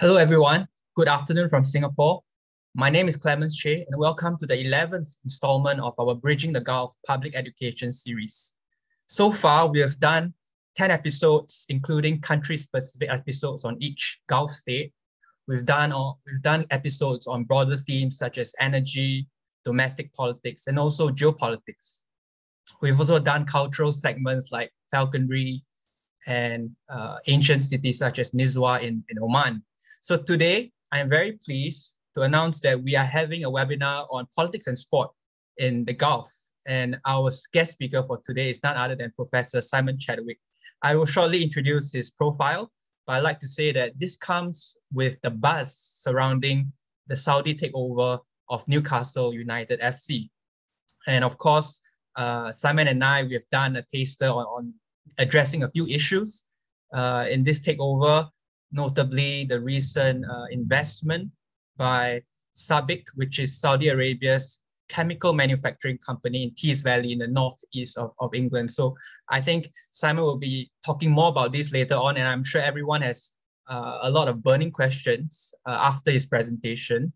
Hello, everyone. Good afternoon from Singapore. My name is Clemens Chay, and welcome to the 11th installment of our Bridging the Gulf public education series. So far, we have done 10 episodes, including country-specific episodes on each Gulf state. We've done, we've done episodes on broader themes such as energy, domestic politics, and also geopolitics. We've also done cultural segments like falconry and uh, ancient cities such as Nizwa in, in Oman. So today, I am very pleased to announce that we are having a webinar on politics and sport in the Gulf. And our guest speaker for today is none other than Professor Simon Chadwick. I will shortly introduce his profile, but I'd like to say that this comes with the buzz surrounding the Saudi takeover of Newcastle United FC. And of course, uh, Simon and I, we have done a taster on, on addressing a few issues uh, in this takeover notably the recent uh, investment by SABIC, which is Saudi Arabia's chemical manufacturing company in Tees Valley in the northeast of, of England. So I think Simon will be talking more about this later on, and I'm sure everyone has uh, a lot of burning questions uh, after his presentation.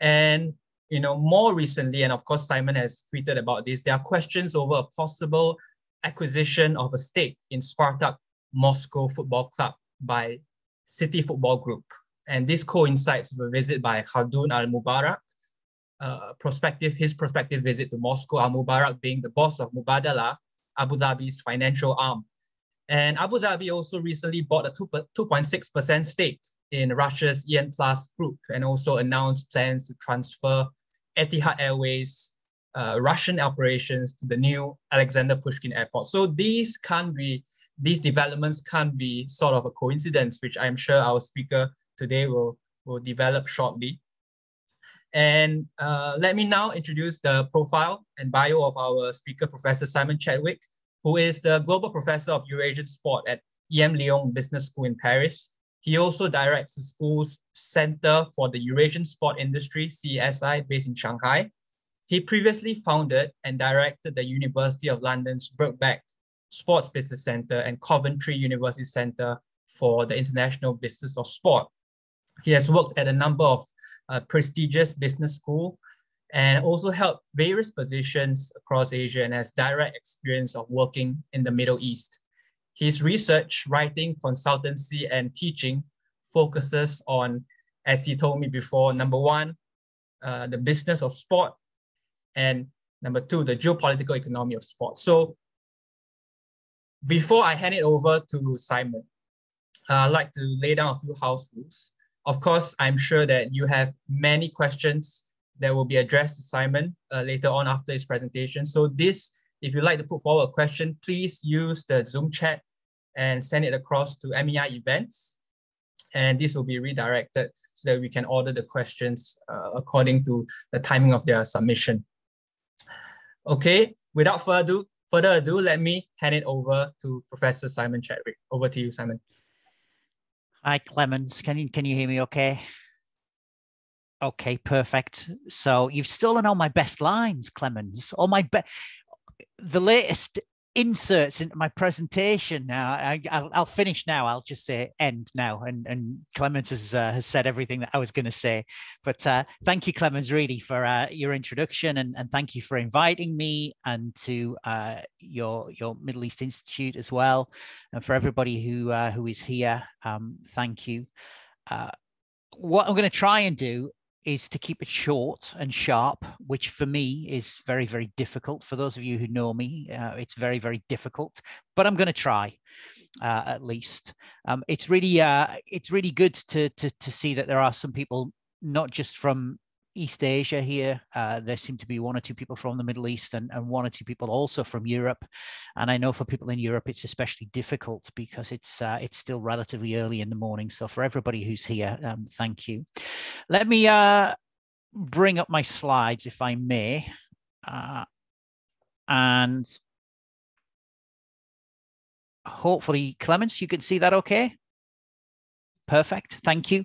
And you know, more recently, and of course Simon has tweeted about this, there are questions over a possible acquisition of a stake in Spartak Moscow Football Club by City Football Group. And this coincides with a visit by Khaldun Al Mubarak, uh, prospective, his prospective visit to Moscow, Al Mubarak being the boss of Mubadala, Abu Dhabi's financial arm. And Abu Dhabi also recently bought a 2.6% stake in Russia's EN Plus group and also announced plans to transfer Etihad Airways uh, Russian operations to the new Alexander Pushkin Airport. So these can't be these developments can't be sort of a coincidence, which I'm sure our speaker today will, will develop shortly. And uh, let me now introduce the profile and bio of our speaker, Professor Simon Chadwick, who is the Global Professor of Eurasian Sport at EM Lyon Business School in Paris. He also directs the school's Center for the Eurasian Sport Industry, CESI, based in Shanghai. He previously founded and directed the University of London's Birkbeck Sports Business Center and Coventry University Center for the International Business of Sport. He has worked at a number of uh, prestigious business schools and also held various positions across Asia and has direct experience of working in the Middle East. His research, writing, consultancy, and teaching focuses on, as he told me before, number one, uh, the business of sport, and number two, the geopolitical economy of sport. So before I hand it over to Simon, uh, I'd like to lay down a few house rules. Of course, I'm sure that you have many questions that will be addressed to Simon uh, later on after his presentation. So this, if you'd like to put forward a question, please use the Zoom chat and send it across to MEI events. And this will be redirected so that we can order the questions uh, according to the timing of their submission. Okay, without further ado, further ado, let me hand it over to Professor Simon Chadwick. Over to you, Simon. Hi, Clemens. Can you can you hear me okay? Okay, perfect. So you've stolen all my best lines, Clemens. All my best the latest inserts into my presentation now. I, will finish now. I'll just say end now. And, and Clemens has, uh, has said everything that I was going to say. But uh, thank you, Clemens, really, for uh, your introduction. And, and thank you for inviting me and to uh, your, your Middle East Institute as well. And for everybody who, uh, who is here, um, thank you. Uh, what I'm going to try and do is to keep it short and sharp, which for me is very, very difficult. For those of you who know me, uh, it's very, very difficult, but I'm going to try uh, at least. Um, it's really, uh, it's really good to, to to see that there are some people not just from East Asia here. Uh, there seem to be one or two people from the Middle East and, and one or two people also from Europe. And I know for people in Europe, it's especially difficult because it's uh, it's still relatively early in the morning. So for everybody who's here, um, thank you. Let me uh, bring up my slides, if I may. Uh, and hopefully, Clemens, you can see that okay? Perfect. Thank you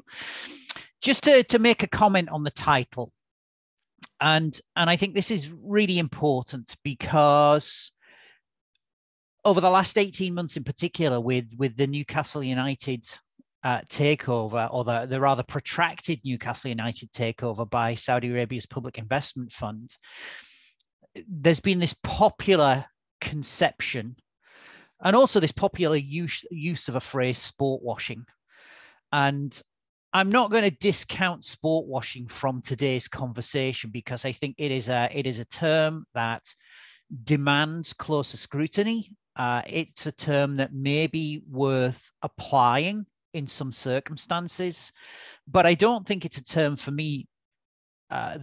just to, to make a comment on the title and and i think this is really important because over the last 18 months in particular with with the newcastle united uh, takeover or the, the rather protracted Newcastle United takeover by Saudi Arabia's Public Investment Fund, there's been this popular conception and also this popular use, use of a phrase sport washing. And I'm not going to discount sport washing from today's conversation because I think it is a it is a term that demands closer scrutiny. Uh, it's a term that may be worth applying in some circumstances, but I don't think it's a term for me uh,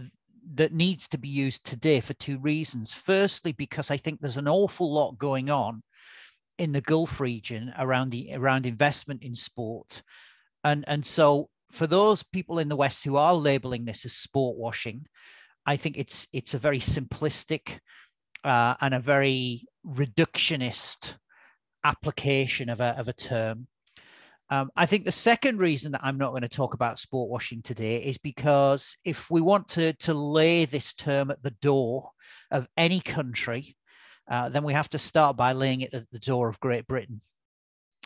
that needs to be used today for two reasons. Firstly, because I think there's an awful lot going on in the Gulf region around the around investment in sport, and and so for those people in the West who are labeling this as sport washing, I think it's it's a very simplistic uh, and a very reductionist application of a of a term. Um, I think the second reason that I'm not going to talk about sport washing today is because if we want to, to lay this term at the door of any country, uh, then we have to start by laying it at the door of Great Britain.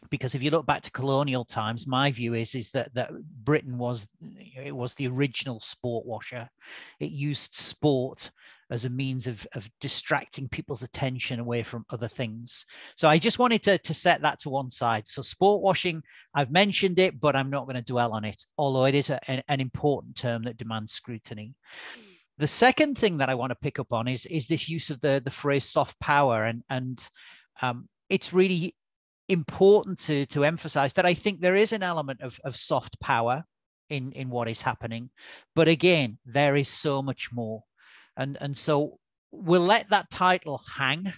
Because if you look back to colonial times, my view is is that that Britain was it was the original sport washer. It used sport as a means of, of distracting people's attention away from other things. So I just wanted to, to set that to one side. So sport washing, I've mentioned it, but I'm not going to dwell on it, although it is a, an, an important term that demands scrutiny. The second thing that I want to pick up on is, is this use of the, the phrase soft power. And, and um, it's really important to, to emphasize that I think there is an element of, of soft power in, in what is happening. But again, there is so much more and and so we'll let that title hang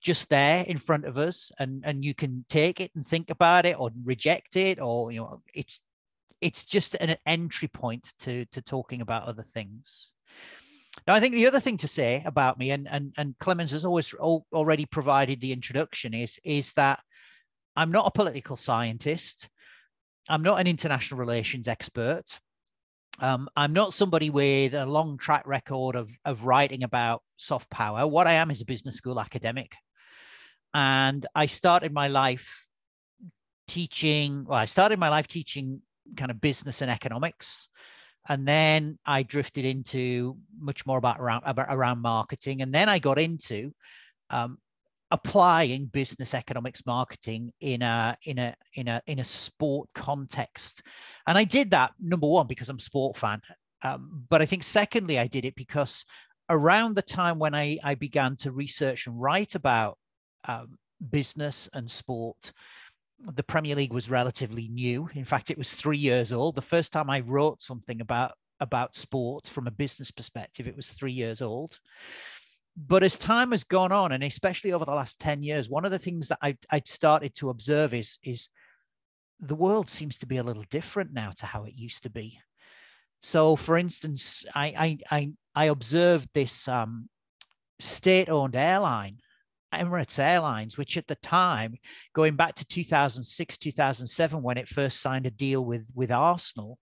just there in front of us and and you can take it and think about it or reject it or you know it's it's just an entry point to to talking about other things now i think the other thing to say about me and and, and clemens has always already provided the introduction is is that i'm not a political scientist i'm not an international relations expert um, I'm not somebody with a long track record of, of writing about soft power. What I am is a business school academic. And I started my life teaching, well, I started my life teaching kind of business and economics. And then I drifted into much more about around, about, around marketing. And then I got into um, applying business economics marketing in a in a in a in a sport context. And i did that number one because i'm a sport fan. Um, but i think secondly i did it because around the time when i i began to research and write about um, business and sport the premier league was relatively new. In fact it was three years old. The first time i wrote something about about sport from a business perspective it was three years old but as time has gone on, and especially over the last 10 years, one of the things that I, I'd started to observe is, is the world seems to be a little different now to how it used to be. So, for instance, I, I, I, I observed this um, state owned airline, Emirates Airlines, which at the time, going back to 2006, 2007, when it first signed a deal with, with Arsenal,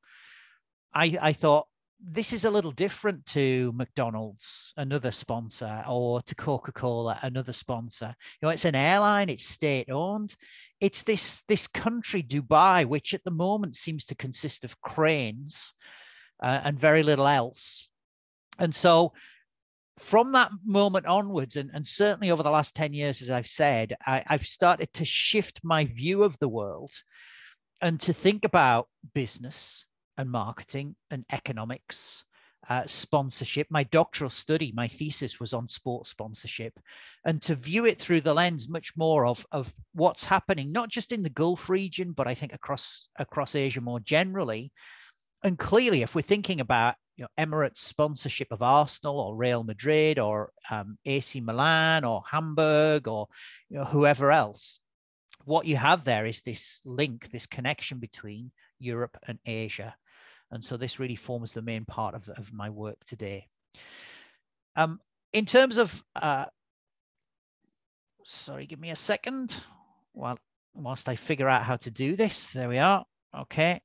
I, I thought, this is a little different to McDonald's, another sponsor, or to Coca Cola, another sponsor. You know, it's an airline, it's state owned. It's this this country, Dubai, which at the moment seems to consist of cranes uh, and very little else. And so, from that moment onwards, and, and certainly over the last 10 years, as I've said, I, I've started to shift my view of the world and to think about business and marketing and economics, uh, sponsorship. My doctoral study, my thesis was on sports sponsorship, and to view it through the lens much more of, of what's happening, not just in the Gulf region, but I think across across Asia more generally. And clearly, if we're thinking about you know, Emirates sponsorship of Arsenal or Real Madrid or um, AC Milan or Hamburg or you know, whoever else, what you have there is this link, this connection between Europe and Asia. And so this really forms the main part of, of my work today. Um, in terms of, uh, sorry, give me a second while, whilst I figure out how to do this. There we are. Okay.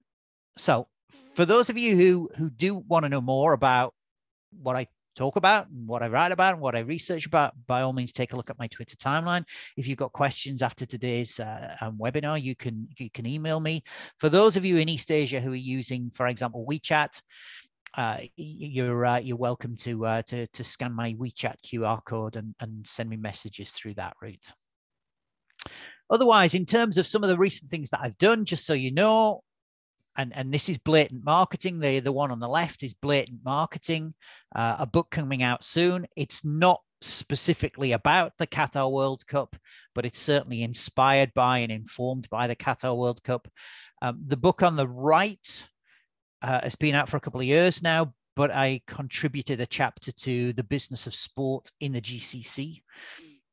So for those of you who, who do want to know more about what I talk about and what I write about and what I research about, by all means, take a look at my Twitter timeline. If you've got questions after today's uh, um, webinar, you can you can email me. For those of you in East Asia who are using, for example, WeChat, uh, you're uh, you're welcome to uh, to to scan my WeChat QR code and and send me messages through that route. Otherwise, in terms of some of the recent things that I've done, just so you know, and and this is blatant marketing. The the one on the left is blatant marketing. Uh, a book coming out soon. It's not specifically about the Qatar World Cup, but it's certainly inspired by and informed by the Qatar World Cup. Um, the book on the right uh, has been out for a couple of years now, but I contributed a chapter to the business of sport in the GCC,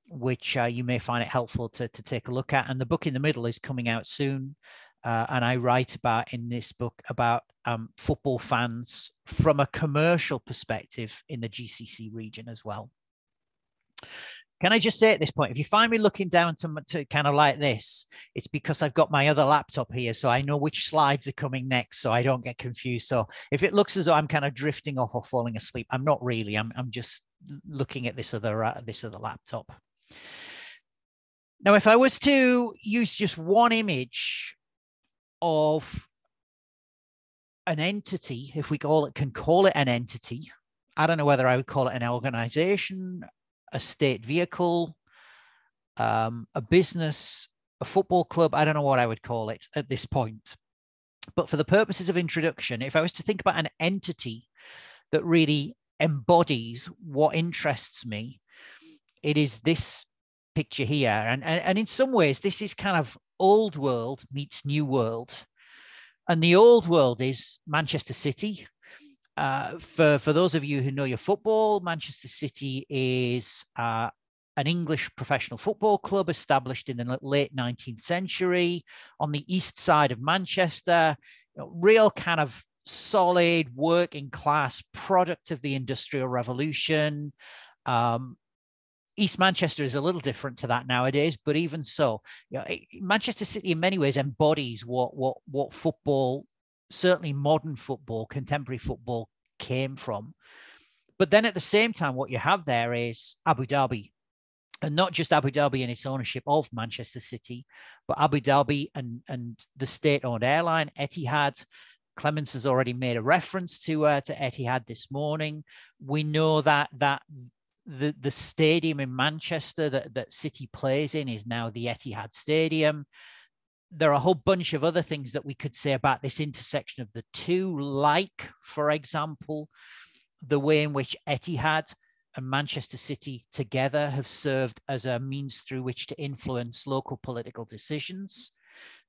which uh, you may find it helpful to, to take a look at. And the book in the middle is coming out soon. Uh, and I write about in this book about um, football fans from a commercial perspective in the GCC region as well. Can I just say at this point, if you find me looking down to, to kind of like this, it's because I've got my other laptop here, so I know which slides are coming next, so I don't get confused. So if it looks as though I'm kind of drifting off or falling asleep, I'm not really. I'm I'm just looking at this other uh, this other laptop. Now, if I was to use just one image of an entity, if we call it, can call it an entity, I don't know whether I would call it an organization, a state vehicle, um, a business, a football club. I don't know what I would call it at this point. But for the purposes of introduction, if I was to think about an entity that really embodies what interests me, it is this picture here. And, and, and in some ways, this is kind of old world meets new world. And the old world is Manchester City, uh, for for those of you who know your football, Manchester City is uh, an English professional football club established in the late 19th century on the east side of Manchester. You know, real kind of solid working class product of the Industrial Revolution. Um, East Manchester is a little different to that nowadays, but even so, you know, Manchester City in many ways embodies what what what football certainly modern football, contemporary football came from. But then at the same time, what you have there is Abu Dhabi, and not just Abu Dhabi and its ownership of Manchester City, but Abu Dhabi and, and the state owned airline, Etihad. Clemens has already made a reference to uh, to Etihad this morning. We know that that the the stadium in Manchester that, that City plays in is now the Etihad Stadium there are a whole bunch of other things that we could say about this intersection of the two, like, for example, the way in which Etihad and Manchester City together have served as a means through which to influence local political decisions.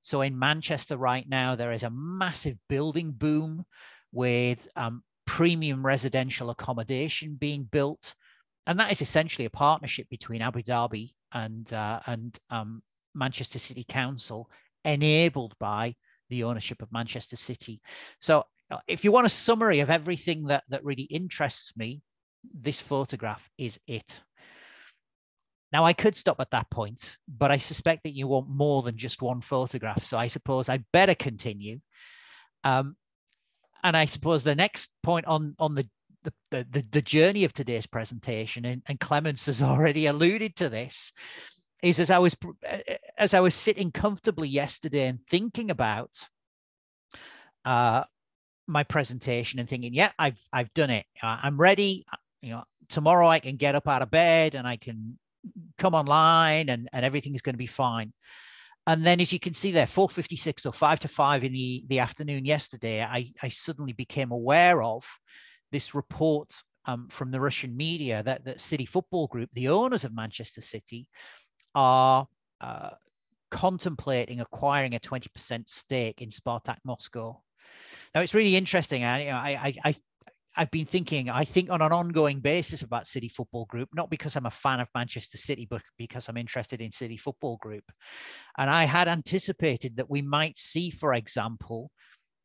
So in Manchester right now, there is a massive building boom with um, premium residential accommodation being built. And that is essentially a partnership between Abu Dhabi and, uh, and um, Manchester City Council enabled by the ownership of Manchester City. So, uh, if you want a summary of everything that, that really interests me, this photograph is it. Now, I could stop at that point, but I suspect that you want more than just one photograph. So, I suppose I better continue. Um, and I suppose the next point on, on the, the, the, the journey of today's presentation, and, and Clemens has already alluded to this, is as I was as I was sitting comfortably yesterday and thinking about uh, my presentation and thinking, yeah, I've I've done it. I'm ready. You know, tomorrow I can get up out of bed and I can come online and and everything's going to be fine. And then, as you can see there, 4:56 or five to five in the the afternoon yesterday, I I suddenly became aware of this report um, from the Russian media that that City Football Group, the owners of Manchester City, are uh, contemplating acquiring a 20% stake in Spartak Moscow. Now it's really interesting. I, you know, I, I, I've been thinking, I think on an ongoing basis about City Football Group, not because I'm a fan of Manchester City, but because I'm interested in City Football Group. And I had anticipated that we might see, for example,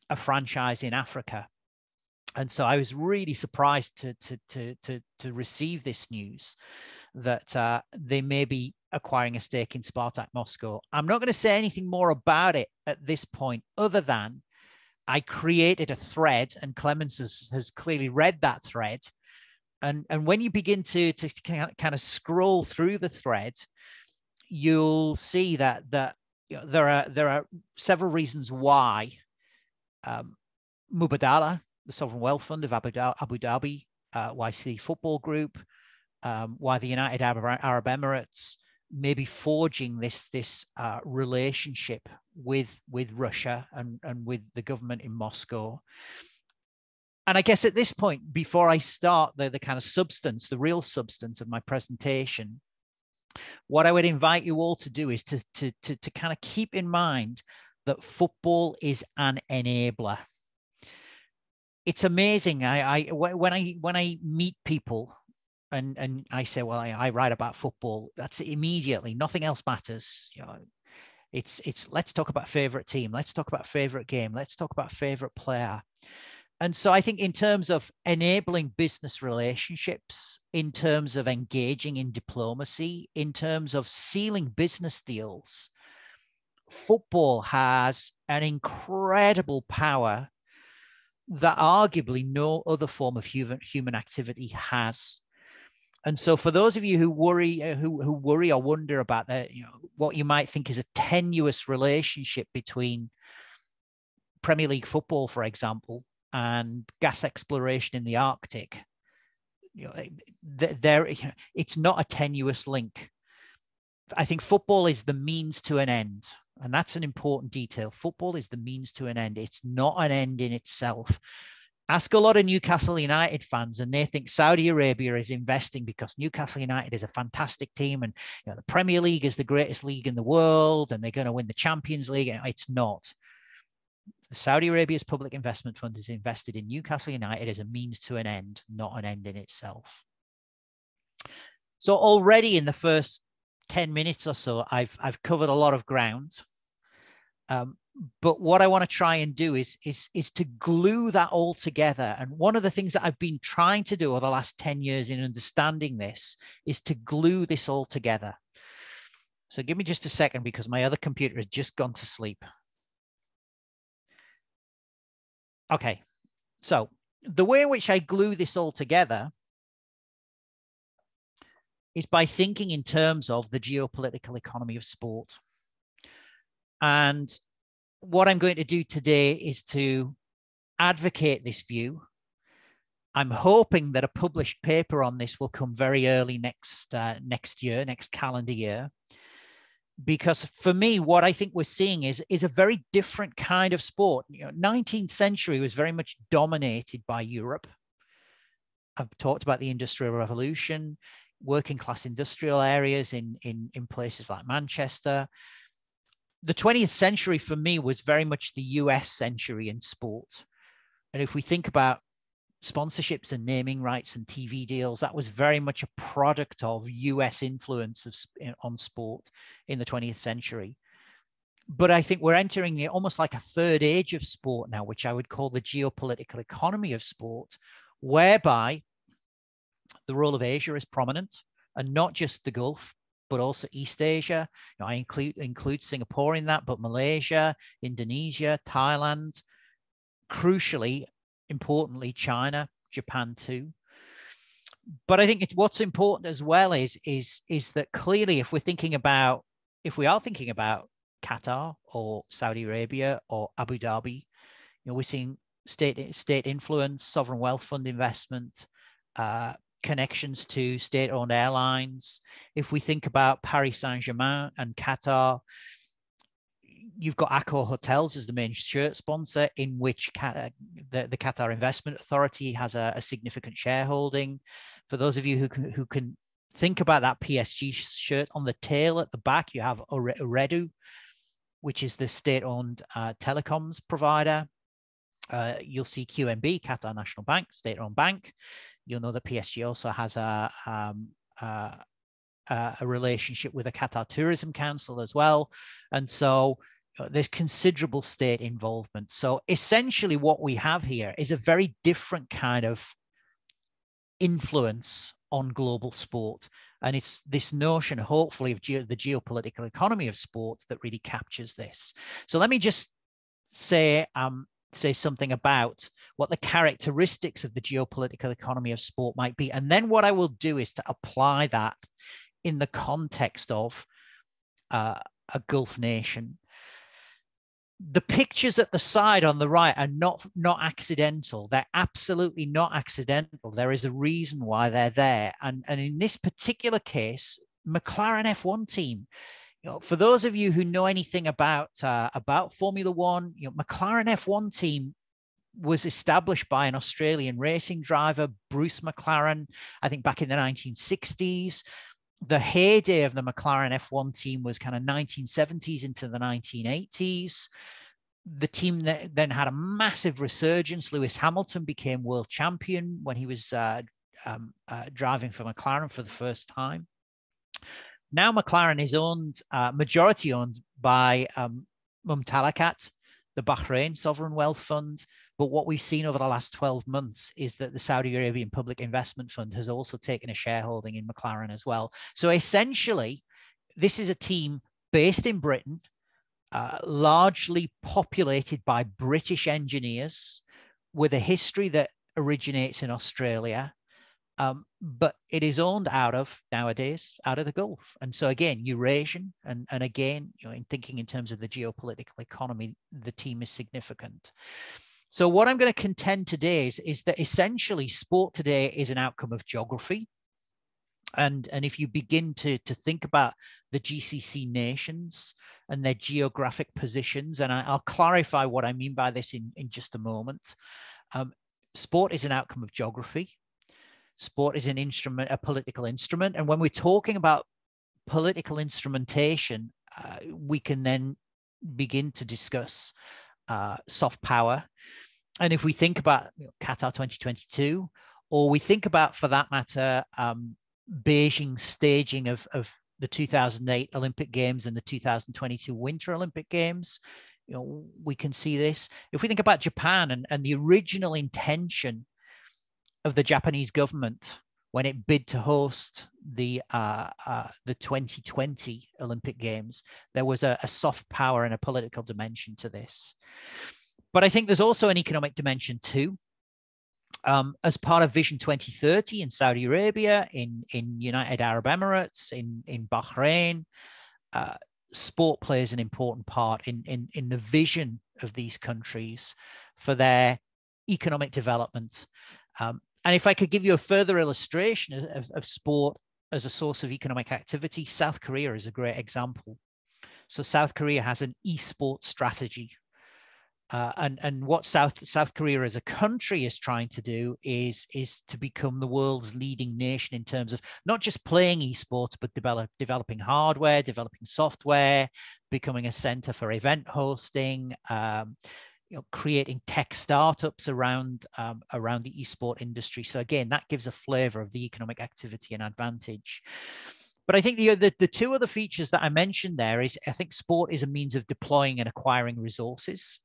a franchise in Africa. And so I was really surprised to, to, to, to, to receive this news that uh, they may be acquiring a stake in Spartak Moscow. I'm not going to say anything more about it at this point, other than I created a thread, and Clemens has, has clearly read that thread. And, and when you begin to, to kind of scroll through the thread, you'll see that, that you know, there, are, there are several reasons why um, Mubadala, the Sovereign Wealth Fund of Abu, Dhabi, uh, why City Football Group, um, why the United Arab, Arab Emirates may be forging this this uh, relationship with with Russia and, and with the government in Moscow. And I guess at this point, before I start the, the kind of substance, the real substance of my presentation, what I would invite you all to do is to, to, to, to kind of keep in mind that football is an enabler. It's amazing. I, I when I when I meet people and and I say, well, I, I write about football. That's immediately nothing else matters. You know, it's it's let's talk about favorite team. Let's talk about favorite game. Let's talk about favorite player. And so I think in terms of enabling business relationships, in terms of engaging in diplomacy, in terms of sealing business deals, football has an incredible power that arguably no other form of human human activity has. And so, for those of you who worry, uh, who, who worry or wonder about that, you know, what you might think is a tenuous relationship between Premier League football, for example, and gas exploration in the Arctic, you know, there, it's not a tenuous link. I think football is the means to an end, and that's an important detail. Football is the means to an end. It's not an end in itself ask a lot of Newcastle United fans, and they think Saudi Arabia is investing because Newcastle United is a fantastic team, and you know, the Premier League is the greatest league in the world, and they're going to win the Champions League. It's not. Saudi Arabia's public investment fund is invested in Newcastle United as a means to an end, not an end in itself. So already in the first 10 minutes or so, I've I've covered a lot of ground. Um, but what I want to try and do is is is to glue that all together. And one of the things that I've been trying to do over the last 10 years in understanding this is to glue this all together. So give me just a second because my other computer has just gone to sleep. Okay. So the way in which I glue this all together is by thinking in terms of the geopolitical economy of sport. And what I'm going to do today is to advocate this view. I'm hoping that a published paper on this will come very early next uh, next year, next calendar year, because for me, what I think we're seeing is is a very different kind of sport. You know, 19th century was very much dominated by Europe. I've talked about the Industrial Revolution, working class industrial areas in in in places like Manchester the 20th century for me was very much the US century in sport. And if we think about sponsorships and naming rights and TV deals, that was very much a product of US influence of, on sport in the 20th century. But I think we're entering the, almost like a third age of sport now, which I would call the geopolitical economy of sport, whereby the role of Asia is prominent and not just the Gulf, but also East Asia. You know, I include include Singapore in that, but Malaysia, Indonesia, Thailand, crucially, importantly, China, Japan too. But I think it, what's important as well is is is that clearly, if we're thinking about if we are thinking about Qatar or Saudi Arabia or Abu Dhabi, you know, we're seeing state state influence, sovereign wealth fund investment, uh, connections to state owned airlines. If we think about Paris Saint Germain and Qatar, you've got Accor Hotels as the main shirt sponsor, in which the, Qatar Investment Authority has a, a, significant shareholding. For those of you who can, who can think about that PSG shirt on the tail at the back, you have Ooredoo, which is the state owned uh, telecoms provider. Uh, you'll see QNB, Qatar National Bank, state owned bank you'll know that PSG also has a, um, a, a relationship with the Qatar Tourism Council as well. And so uh, there's considerable state involvement. So essentially, what we have here is a very different kind of influence on global sport. And it's this notion, hopefully, of ge- the geopolitical economy of sport that really captures this. So let me just say um, say something about what the characteristics of the geopolitical economy of sport might be. And then what I will do is to apply that in the context of uh, a Gulf nation. The pictures at the side on the right are not, not accidental. They're absolutely not accidental. There is a reason why they're there. And, and in this particular case, McLaren F1 team you know, for those of you who know anything about uh, about Formula One, you know, McLaren F1 team was established by an Australian racing driver, Bruce McLaren, I think back in the 1960s. The heyday of the McLaren F1 team was kind of 1970s into the 1980s. The team that then had a massive resurgence. Lewis Hamilton became world champion when he was uh, um, uh, driving for McLaren for the first time. Now McLaren is owned, uh, majority owned by um, Mumtalakat, the Bahrain Sovereign Wealth Fund. But what we've seen over the last 12 months is that the Saudi Arabian Public Investment Fund has also taken a shareholding in McLaren as well. So essentially, this is a team based in Britain, uh, largely populated by British engineers with a history that originates in Australia um, but it is owned out of nowadays out of the Gulf. And so again, Eurasian, and and again, you know, in thinking in terms of the geopolitical economy, the team is significant. So what I'm going to contend today is, is that essentially sport today is an outcome of geography. And, and if you begin to, to think about the GCC nations and their geographic positions, and I, will clarify what I mean by this in, in just a moment. Um, sport is an outcome of geography sport is an instrument, a political instrument. And when we're talking about political instrumentation, uh, we can then begin to discuss uh, soft power. And if we think about you know, Qatar 2022, or we think about, for that matter, um, Beijing's staging of, of the 2008 Olympic Games and the 2022 Winter Olympic Games, you know, we can see this. If we think about Japan and, and the original intention of the Japanese government when it bid to host the uh, uh, the 2020 Olympic Games. There was a, a, soft power and a political dimension to this, but I think there's also an economic dimension too. Um, as part of Vision 2030 in Saudi Arabia, in in United Arab Emirates, in in Bahrain, uh, sport plays an important part in in in the vision of these countries for their economic development. Um, and if I could give you a further illustration of, of sport as a source of economic activity, South Korea is a great example. So South Korea has an esports strategy. Uh, and and what South South Korea as a country is trying to do is is to become the world's leading nation in terms of not just playing esports but develop developing hardware, developing software, becoming a center for event hosting, um, you know, creating tech startups around um, around the esport industry. So again, that gives a flavor of the economic activity and advantage. But I think the, the, the two other features that I mentioned there is I think sport is a means of deploying and acquiring resources.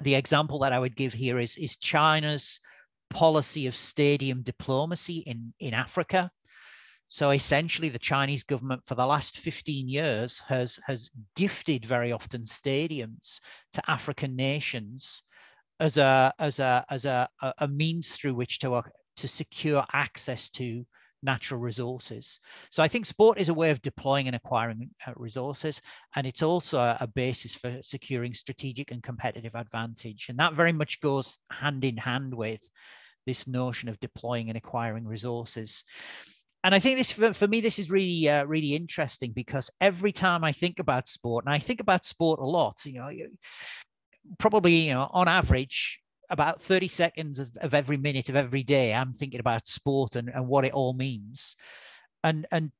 The example that I would give here is, is China's policy of stadium diplomacy in, in Africa. So essentially, the Chinese government for the last 15 years has, has gifted very often stadiums to African nations as a, as a, as a, a means through which to, uh, to secure access to natural resources. So I think sport is a way of deploying and acquiring uh, resources, and it's also a basis for securing strategic and competitive advantage. And that very much goes hand in hand with this notion of deploying and acquiring resources and I think this for, me, this is really, uh, really interesting because every time I think about sport, and I think about sport a lot, you know, probably, you know, on average, about 30 seconds of, of every minute of every day, I'm thinking about sport and, and what it all means. And, and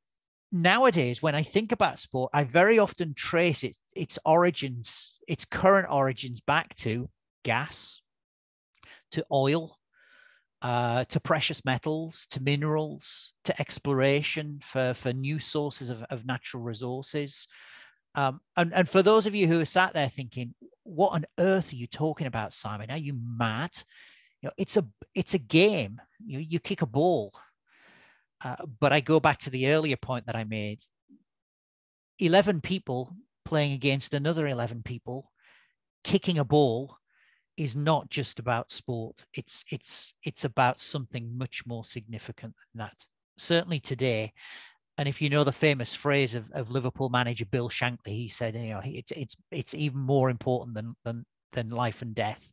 nowadays, when I think about sport, I very often trace its, its origins, its current origins back to gas, to oil, uh, to precious metals, to minerals, to exploration for, for new sources of, of natural resources. Um, and, and for those of you who are sat there thinking, what on earth are you talking about, Simon? Are you mad? You know, it's a it's a game. You, you kick a ball. Uh, but I go back to the earlier point that I made. 11 people playing against another 11 people, kicking a ball is not just about sport. It's it's it's about something much more significant than that. Certainly today, and if you know the famous phrase of, of Liverpool manager Bill Shankly, he said, you know, it's it's it's even more important than than than life and death.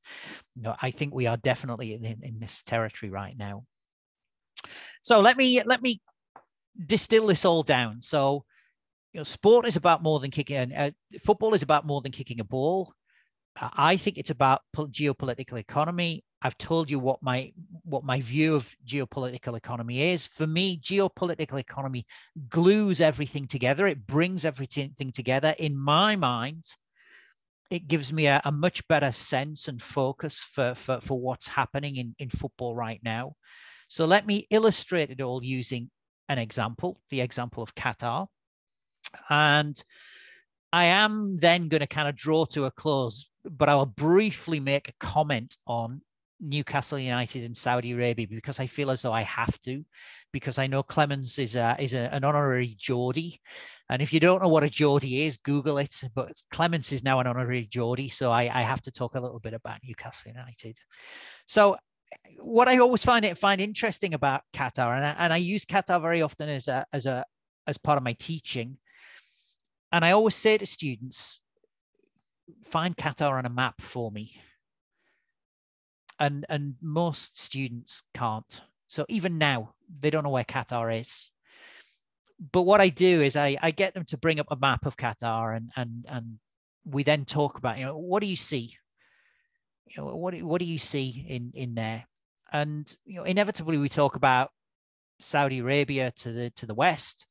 You know, I think we are definitely in, in this territory right now. So let me let me distill this all down. So, you know, sport is about more than kicking. Uh, football is about more than kicking a ball. I think it's about geopolitical economy. I've told you what my what my view of geopolitical economy is. For me, geopolitical economy glues everything together. It brings everything together. In my mind, it gives me a, a much better sense and focus for, for, for what's happening in, in football right now. So let me illustrate it all using an example, the example of Qatar. And I am then going to kind of draw to a close, but I will briefly make a comment on Newcastle United and Saudi Arabia because I feel as though I have to, because I know Clemens is a, is a, an honorary Geordie. And if you don't know what a Geordie is, Google it. But Clemens is now an honorary Geordie, so I, I have to talk a little bit about Newcastle United. So what I always find it find interesting about Qatar, and I, and I use Qatar very often as a as a as part of my teaching, and I always say to students, find Qatar on a map for me. And and most students can't. So even now, they don't know where Qatar is. But what I do is I, I get them to bring up a map of Qatar and and and we then talk about, you know, what do you see? You know, what what do you see in in there? And you know, inevitably we talk about Saudi Arabia to the to the west,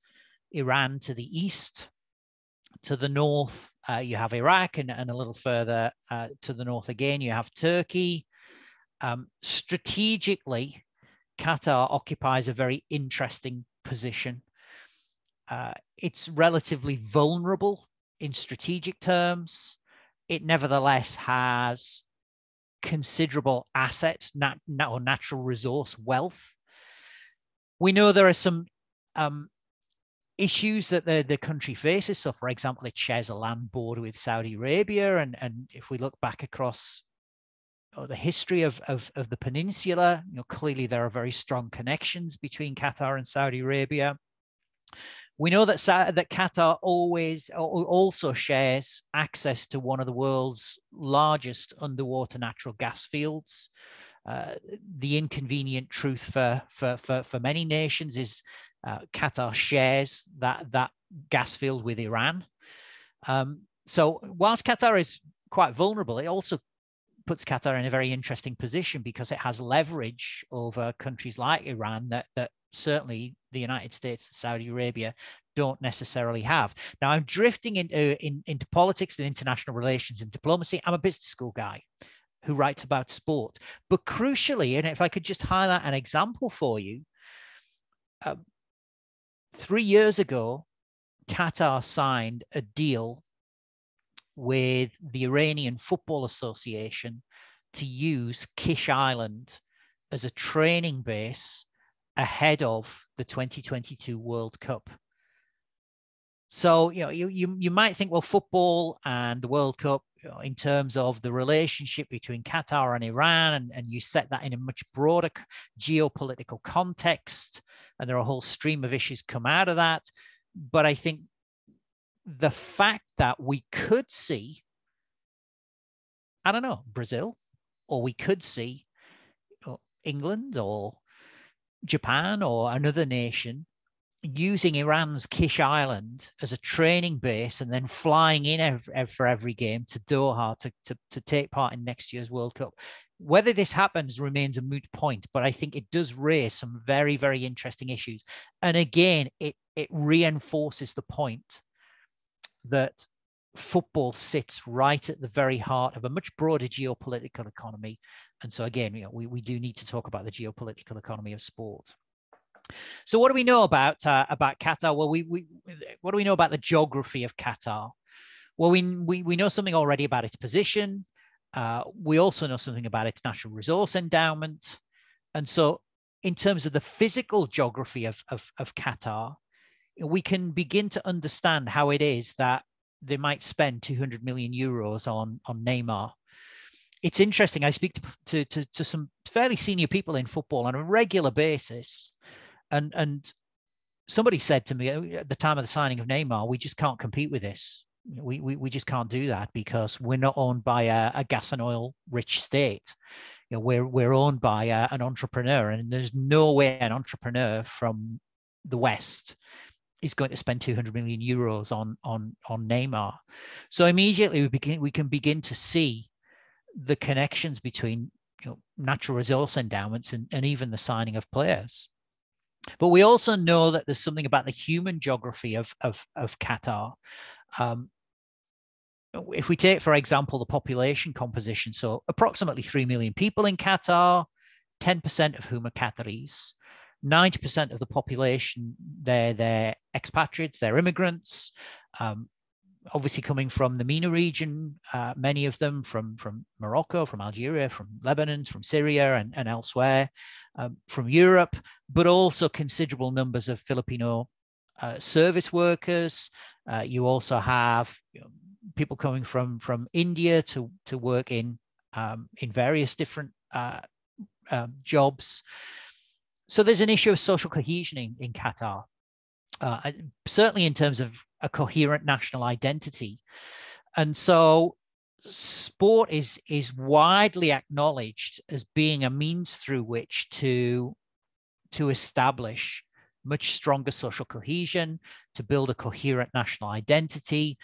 Iran to the east, to the north, uh, you have Iraq, and, and a little further uh, to the north again, you have Turkey. Um, strategically, Qatar occupies a very interesting position. Uh, it's relatively vulnerable in strategic terms. It nevertheless has considerable asset nat- or natural resource wealth. We know there are some um, issues that the, the country faces. So, for example, it shares a land border with Saudi Arabia. And, and if we look back across the history of, of, of the peninsula, you know, clearly there are very strong connections between Qatar and Saudi Arabia. We know that, that Qatar always also shares access to one of the world's largest underwater natural gas fields. Uh, the inconvenient truth for, for, for, for many nations is uh, Qatar shares that that gas field with Iran. Um, so whilst Qatar is quite vulnerable, it also puts Qatar in a very interesting position because it has leverage over countries like Iran that that certainly the United States and Saudi Arabia don't necessarily have. Now I'm drifting into in, into politics and international relations and diplomacy. I'm a business school guy who writes about sport, but crucially, and if I could just highlight an example for you, uh, three years ago, Qatar signed a deal with the Iranian Football Association to use Kish Island as a training base ahead of the 2022 World Cup. So, you know, you, you, you might think, well, football and the World Cup, you know, in terms of the relationship between Qatar and Iran, and, and you set that in a much broader geopolitical context, and there are a whole stream of issues come out of that. But I think the fact that we could see, I don't know, Brazil, or we could see uh, England or Japan or another nation using Iran's Kish Island as a training base and then flying in every, for every game to Doha to, to, to take part in next year's World Cup whether this happens remains a moot point, but I think it does raise some very, very interesting issues. And again, it it reinforces the point that football sits right at the very heart of a much broader geopolitical economy. And so again, you know, we, we do need to talk about the geopolitical economy of sport. So what do we know about uh, about Qatar? Well, we, we what do we know about the geography of Qatar? Well, we, we, we know something already about its position. Uh, we also know something about its natural resource endowment. And so, in terms of the physical geography of, of, of Qatar, we can begin to understand how it is that they might spend 200 million euros on, on Neymar. it's interesting. I speak to, to, to, to some fairly senior people in football on a regular basis. And, and somebody said to me at the time of the signing of Neymar, we just can't compete with this. We, we, we just can't do that because we're not owned by a, a gas and oil rich state. You know, we're, we're owned by a, an entrepreneur, and there's no way an entrepreneur from the West is going to spend 200 million euros on on on Neymar. So immediately we begin we can begin to see the connections between you know, natural resource endowments and, and even the signing of players. But we also know that there's something about the human geography of of, of Qatar. Um, if we take, for example, the population composition, so approximately 3 million people in Qatar, 10% of whom are Qataris. 90% of the population, they're, they're expatriates, they're immigrants, um, obviously coming from the MENA region, uh, many of them from, from Morocco, from Algeria, from Lebanon, from Syria, and, and elsewhere, um, from Europe, but also considerable numbers of Filipino uh, service workers. Uh, you also have you know, people coming from, from India to, to work in, um, in various different uh, um, jobs so there's an issue of social cohesion in, in Qatar, uh, certainly in terms of a coherent national identity. And so sport is is widely acknowledged as being a means through which to to establish much stronger social cohesion, to build a coherent national identity.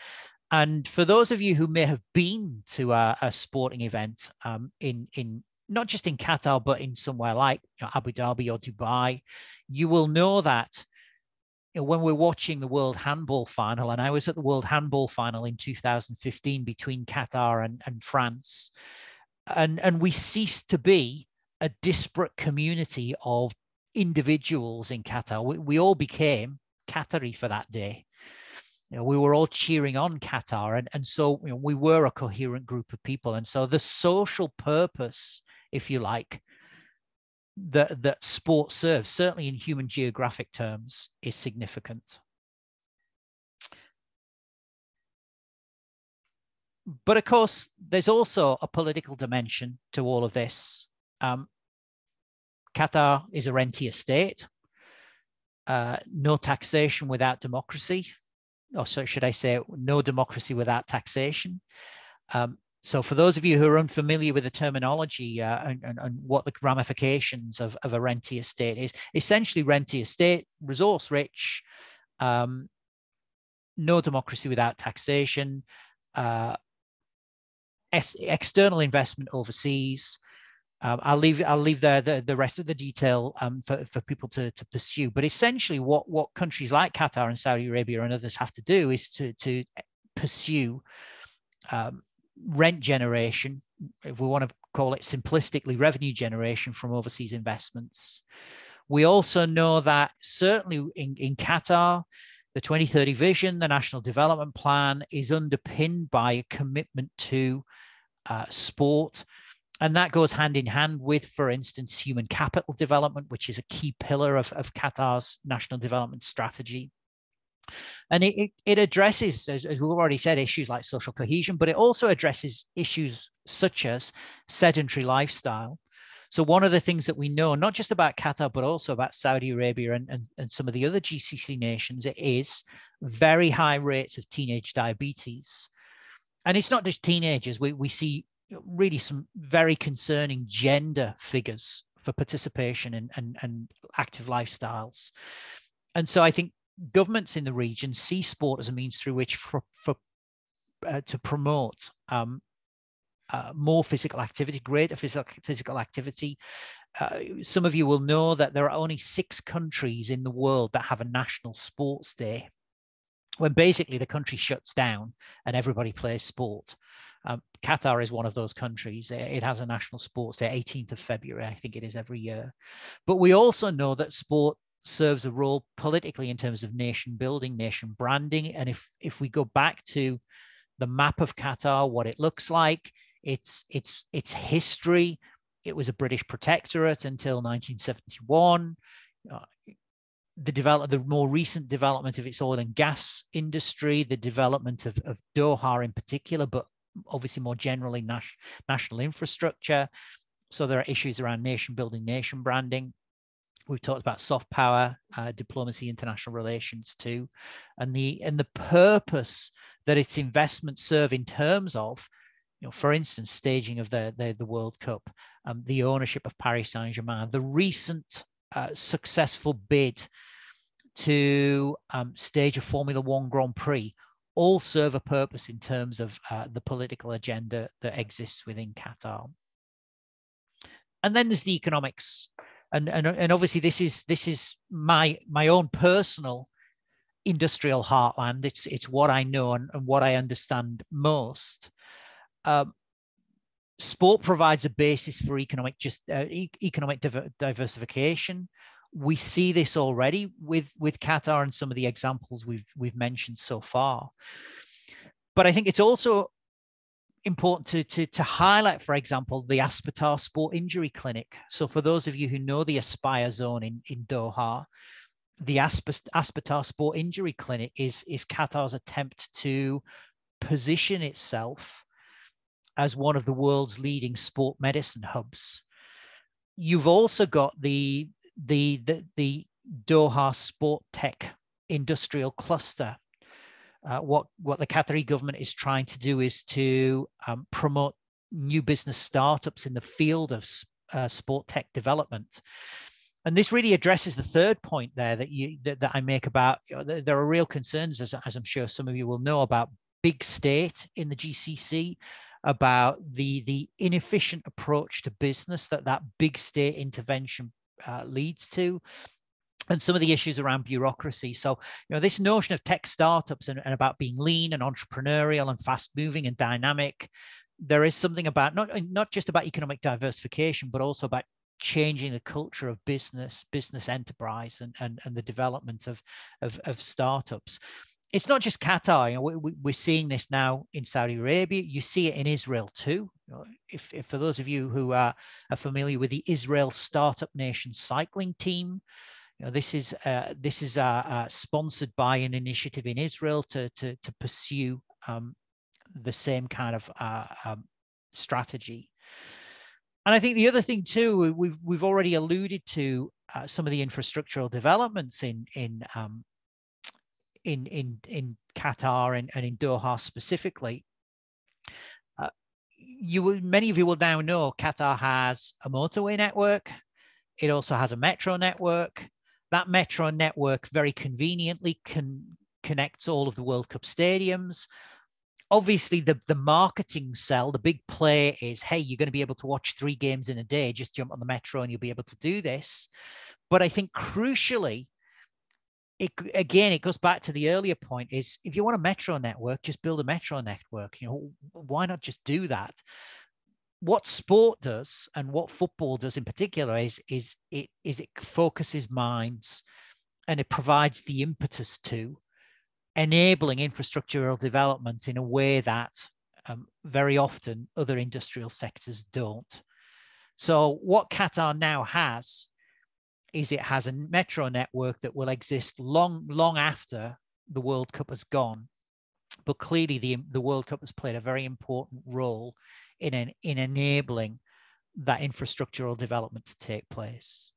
And for those of you who may have been to a, a sporting event um, in in not just in Qatar, but in somewhere like you know, Abu Dhabi or Dubai, you will know that you know, when we're watching the World Handball Final, and I was at the World Handball Final in 2015 between Qatar and, and France, and, and we ceased to be a disparate community of individuals in Qatar. We, we all became Qatari for that day. You know, we were all cheering on Qatar, and, and so you know, we were a coherent group of people. And so the social purpose if you like, that that sport serves, certainly in human geographic terms, is significant. But of course, there's also a political dimension to all of this. Um, Qatar is a rentier state. Uh, no taxation without democracy, or so should I say, no democracy without taxation. Um, so for those of you who are unfamiliar with the terminology uh, and, and, and, what the ramifications of, of a rentier state is, essentially rentier state, resource rich, um, no democracy without taxation, uh, es- external investment overseas. Um, I'll leave I'll leave the, the, the rest of the detail um, for, for people to, to pursue. But essentially, what what countries like Qatar and Saudi Arabia and others have to do is to to pursue um, rent generation, if we want to call it simplistically, revenue generation from overseas investments. We also know that certainly in, in Qatar, the 2030 vision, the national development plan is underpinned by a commitment to uh, sport. And that goes hand in hand with, for instance, human capital development, which is a key pillar of, of Qatar's national development strategy. And it, it, addresses, as, we've already said, issues like social cohesion, but it also addresses issues such as sedentary lifestyle. So one of the things that we know, not just about Qatar, but also about Saudi Arabia and, and, and some of the other GCC nations, it is very high rates of teenage diabetes. And it's not just teenagers. We, we see really some very concerning gender figures for participation and, and, and active lifestyles. And so I think governments in the region see sport as a means through which for, for uh, to promote um, uh, more physical activity, greater physical physical activity. Uh, some of you will know that there are only six countries in the world that have a national sports day, when basically the country shuts down and everybody plays sport. Um, Qatar is one of those countries. It has a national sports day, 18th of February, I think it is every year. But we also know that sport serves a role politically in terms of nation building, nation branding. And if if we go back to the map of Qatar, what it looks like, its its its history, it was a British protectorate until 1971. Uh, the develop the more recent development of its oil and gas industry, the development of, of Doha in particular, but obviously more generally nas- national infrastructure. So there are issues around nation building, nation branding. We've talked about soft power, uh, diplomacy, international relations too, and the and the purpose that its investments serve in terms of, you know, for instance, staging of the the, the World Cup, um, the ownership of Paris Saint Germain, the recent successful bid to um, stage a Formula One Grand Prix, all serve a purpose in terms of uh, the political agenda that exists within Qatar. And then there's the economics and, and and obviously this is this is my my own personal industrial heartland. It's it's what I know and, and what I understand most. Um, sport provides a basis for economic just uh, e- economic diver- diversification. We see this already with with Qatar and some of the examples we've we've mentioned so far. But I think it's also important to, to, to highlight, for example, the Aspetar Sport Injury Clinic. So, for those of you who know the Aspire Zone in, in Doha, the Aspetar Sport Injury Clinic is, is Qatar's attempt to position itself as one of the world's leading sport medicine hubs. You've also got the the the, the Doha Sport Tech Industrial Cluster, uh, what what the Qatari government is trying to do is to um, promote new business startups in the field of uh, sport tech development. And this really addresses the third point there that you that, that I make about you know, there, there are real concerns, as, as I'm sure some of you will know, about big state in the GCC, about the the inefficient approach to business that that big state intervention uh, leads to and some of the issues around bureaucracy. So, you know, this notion of tech startups and, and about being lean and entrepreneurial and fast moving and dynamic, there is something about not not just about economic diversification, but also about changing the culture of business, business enterprise, and and, and the development of, of, of startups. It's not just Qatar. You know, we, we're seeing this now in Saudi Arabia. You see it in Israel too. If, if for those of you who are, are familiar with the Israel Startup Nation cycling team, you know, this is uh, this is uh, uh, sponsored by an initiative in Israel to to, to pursue um, the same kind of uh, um, strategy. And I think the other thing too, we've we've already alluded to uh, some of the infrastructural developments in in um, in in in Qatar and, and in Doha specifically. Uh, you will, many of you will now know Qatar has a motorway network. It also has a metro network that metro network very conveniently can connects all of the World Cup stadiums. Obviously, the, the marketing sell, the big play is, hey, you're going to be able to watch three games in a day. Just jump on the metro and you'll be able to do this. But I think crucially, it again, it goes back to the earlier point: is if you want a metro network, just build a metro network. You know, why not just do that? what sport does and what football does in particular is is it is it focuses minds and it provides the impetus to enabling infrastructural development in a way that um, very often other industrial sectors don't. So what Qatar now has is it has a metro network that will exist long long after the World Cup has gone. But clearly the, the World Cup has played a very important role in, an, in enabling that infrastructural development to take place.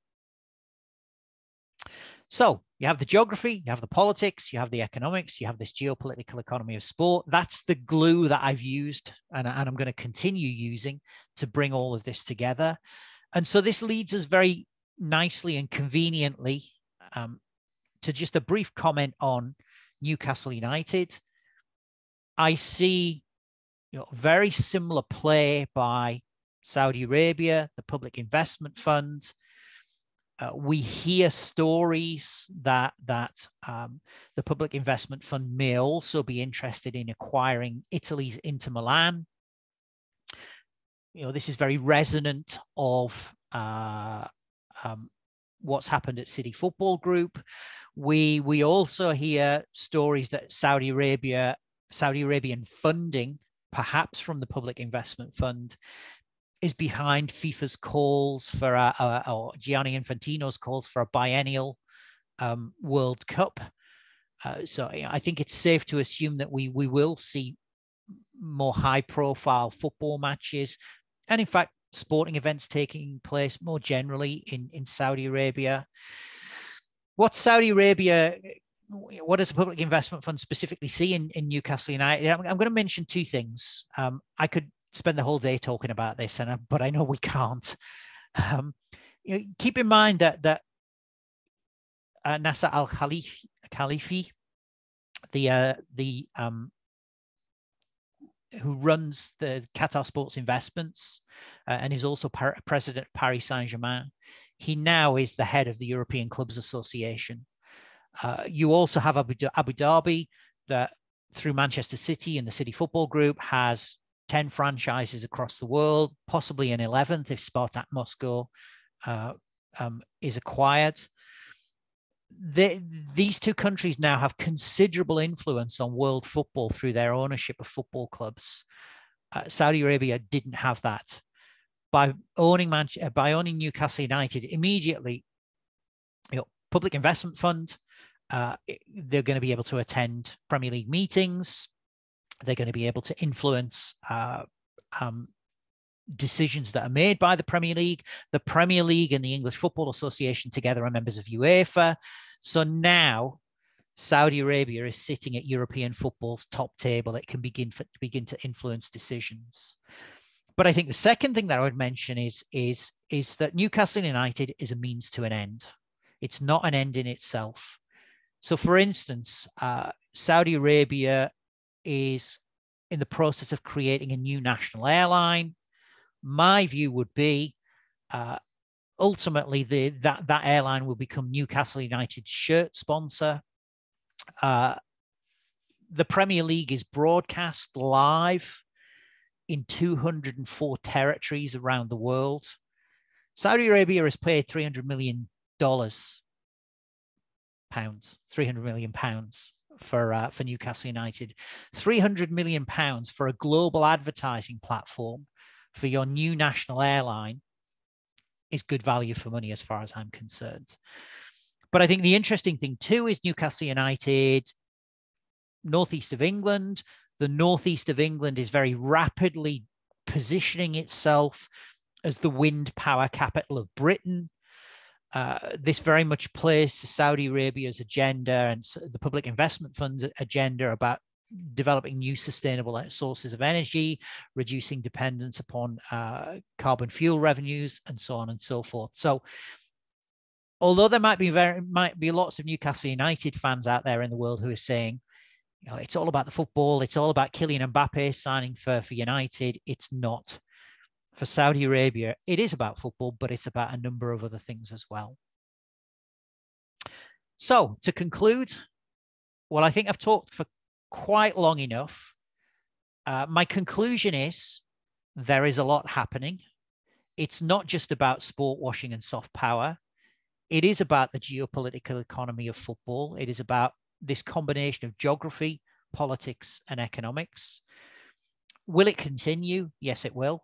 So you have the geography, you have the politics, you have the economics, you have this geopolitical economy of sport. That's the glue that I've used and, and I'm going to continue using to bring all of this together. And so this leads us very nicely and conveniently um, to just a brief comment on Newcastle United. I see you know, very similar play by Saudi Arabia, the Public Investment Fund. Uh, we hear stories that that um, the Public Investment Fund may also be interested in acquiring Italy's Inter Milan. You know, this is very resonant of uh, um, what's happened at City Football Group. We we also hear stories that Saudi Arabia, Saudi Arabian funding perhaps from the Public Investment Fund, is behind FIFA's calls for, a, a, or Gianni Infantino's calls for a biennial um, World Cup. Uh, so I think it's safe to assume that we we will see more high profile football matches, and in fact, sporting events taking place more generally in, in Saudi Arabia. What Saudi Arabia, what does the public investment fund specifically see in, in Newcastle United? I'm, I'm going to mention two things. Um, I could spend the whole day talking about this, and but I know we can't. Um, you know, keep in mind that that uh, Nasser Al Khelaifi, the uh, the um, who runs the Qatar Sports Investments uh, and is also par- president of Paris Saint Germain. He now is the head of the European Clubs Association. Uh, you also have Abu, Abu Dhabi that through Manchester City and the City Football Group has 10 franchises across the world, possibly an 11th if Spartak Moscow uh, um, is acquired they, these two countries now have considerable influence on world football through their ownership of football clubs. Uh, Saudi Arabia didn't have that. By owning Manchester, uh, by owning Newcastle United, immediately, you know, public investment fund, uh, they're going to be able to attend Premier League meetings. They're going to be able to influence uh, um, decisions that are made by the Premier League. The Premier League and the English Football Association together are members of UEFA. So now Saudi Arabia is sitting at European football's top table. It can begin for, begin to influence decisions. But I think the second thing that I would mention is is is that Newcastle United is a means to an end. It's not an end in itself. So, for instance, uh, Saudi Arabia is in the process of creating a new national airline my view would be uh, ultimately the that that airline will become Newcastle United's shirt sponsor. Uh, the Premier League is broadcast live in 204 territories around the world. Saudi Arabia has paid 300 million dollars pounds, 300 million pounds for uh, for Newcastle United, 300 million pounds for a global advertising platform for your new national airline is good value for money as far as I'm concerned. But I think the interesting thing too is Newcastle United, northeast of England. The northeast of England is very rapidly positioning itself as the wind power capital of Britain. Uh, this very much plays to Saudi Arabia's agenda and the public investment fund's agenda about developing new sustainable sources of energy, reducing dependence upon uh, carbon fuel revenues, and so on and so forth. So, although there might be very might be lots of Newcastle United fans out there in the world who are saying, you know, it's all about the football, it's all about Kylian Mbappe signing for for United. It's not. For Saudi Arabia, it is about football, but it's about a number of other things as well. So, to conclude, well, I think I've talked for quite long enough. Uh, my conclusion is there is a lot happening. It's not just about sport washing and soft power. It is about the geopolitical economy of football. It is about this combination of geography, politics, and economics. Will it continue? Yes, it will.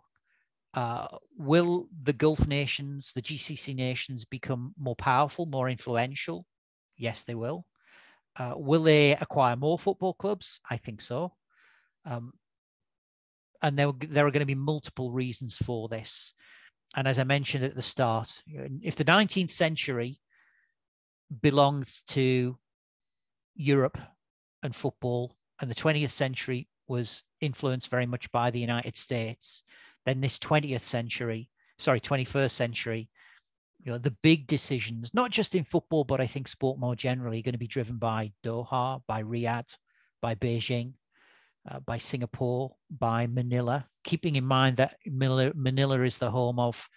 Uh, will the Gulf nations, the GCC nations, become more powerful, more influential? Yes, they will. Uh, will they acquire more football clubs? I think so. Um, and there, there are going to be multiple reasons for this. And as I mentioned at the start, if the 19th century belonged to Europe and football, and the 20th century was influenced very much by the United States, then this 20th century, sorry, 21st century you know the big decisions not just in football but i think sport more generally are going to be driven by doha by riyadh by beijing uh, by singapore by manila keeping in mind that manila, manila is the home of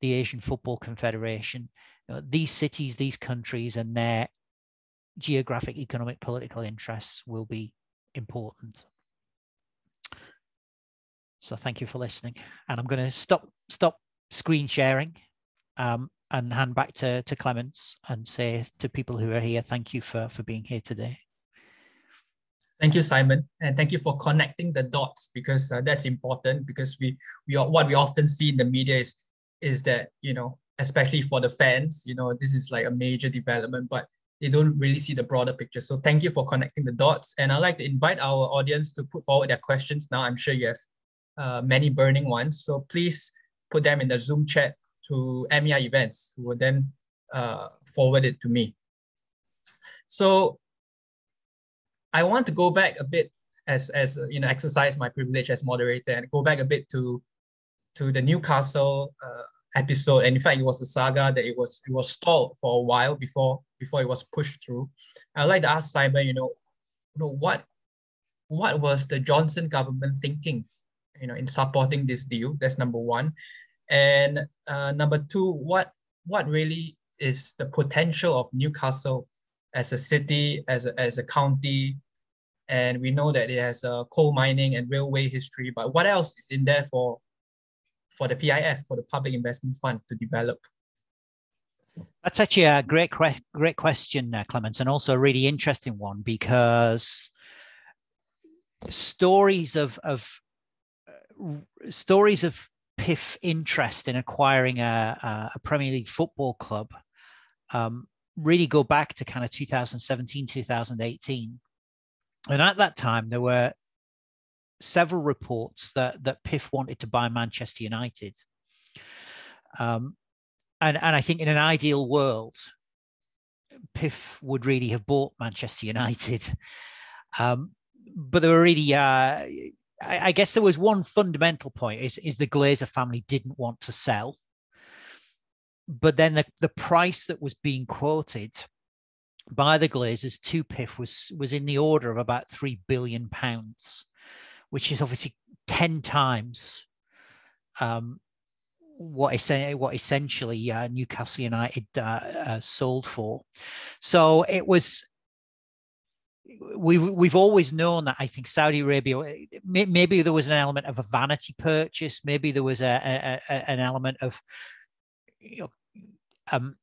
the asian football confederation. You know, these cities these countries and their geographic economic political interests will be important so thank you for listening and i'm going to stop stop screen sharing um, and hand back to, to Clemens and say to people who are here, thank you for, for being here today. Thank you, Simon, and thank you for connecting the dots because uh, that's important. Because we we are, what we often see in the media is is that you know, especially for the fans, you know, this is like a major development, but they don't really see the broader picture. So thank you for connecting the dots. And I'd like to invite our audience to put forward their questions now. I'm sure you have uh, many burning ones. So please put them in the Zoom chat to MEI events, who will then uh, forward it to me. So I want to go back a bit as, as you know, exercise my privilege as moderator and go back a bit to, to the Newcastle uh, episode. And in fact, it was a saga that it was it was stalled for a while before before it was pushed through. I'd like to ask Simon, you know, you know what what was the Johnson government thinking, you know, in supporting this deal? That's number one. And uh, number two, what what really is the potential of Newcastle as a city, as a, as a county, and we know that it has a coal mining and railway history, but what else is in there for for the PIF, for the Public Investment Fund to develop? That's actually a great, great question, uh, Clemens, and also a really interesting one because stories of of uh, stories of PIF interest in acquiring a, a Premier League football club um, really go back to kind of 2017, 2018. And at that time, there were several reports that that PIF wanted to buy Manchester United. Um, and and I think in an ideal world, PIF would really have bought Manchester United. Um, but there were really, uh, I, I, guess there was one fundamental point: is is the Glazer family didn't want to sell, but then the the price that was being quoted by the Glazers to PIF was was in the order of about three billion pounds which is obviously 10 times um, what, is, what essentially uh, Newcastle United uh, uh, sold for. So it was. We've we've always known that I think Saudi Arabia maybe there was an element of a vanity purchase maybe there was a, a, a an element of you know, um,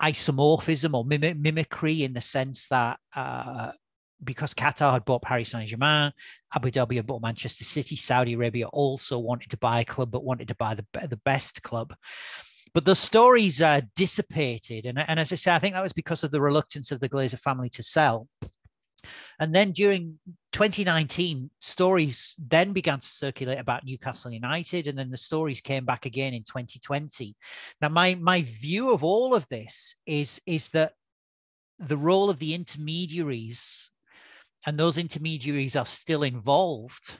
isomorphism or mimicry in the sense that uh, because Qatar had bought Paris Saint Germain, Abu Dhabi had bought Manchester City, Saudi Arabia also wanted to buy a club, but wanted to buy the, the best club. But the stories uh, dissipated. And, and as I say, I think that was because of the reluctance of the Glazer family to sell. And then during 2019, stories then began to circulate about Newcastle United, and then the stories came back again in 2020. Now, my my view of all of this is is that the role of the intermediaries and those intermediaries are still involved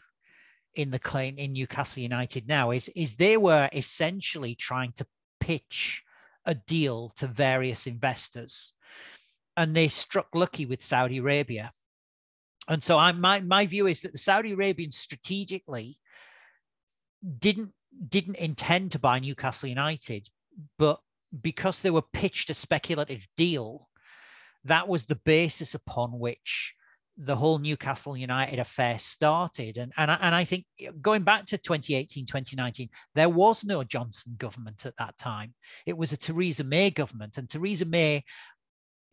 in the claim in Newcastle United now is is they were essentially trying to pitch a deal to various investors. And they struck lucky with Saudi Arabia. And so I my my view is that the Saudi Arabians strategically didn't didn't intend to buy Newcastle United but because they were pitched a speculative deal that was the basis upon which the whole Newcastle United affair started. And, and, and I think going back to 2018, 2019, there was no Johnson government at that time. It was a Theresa May government. And Theresa May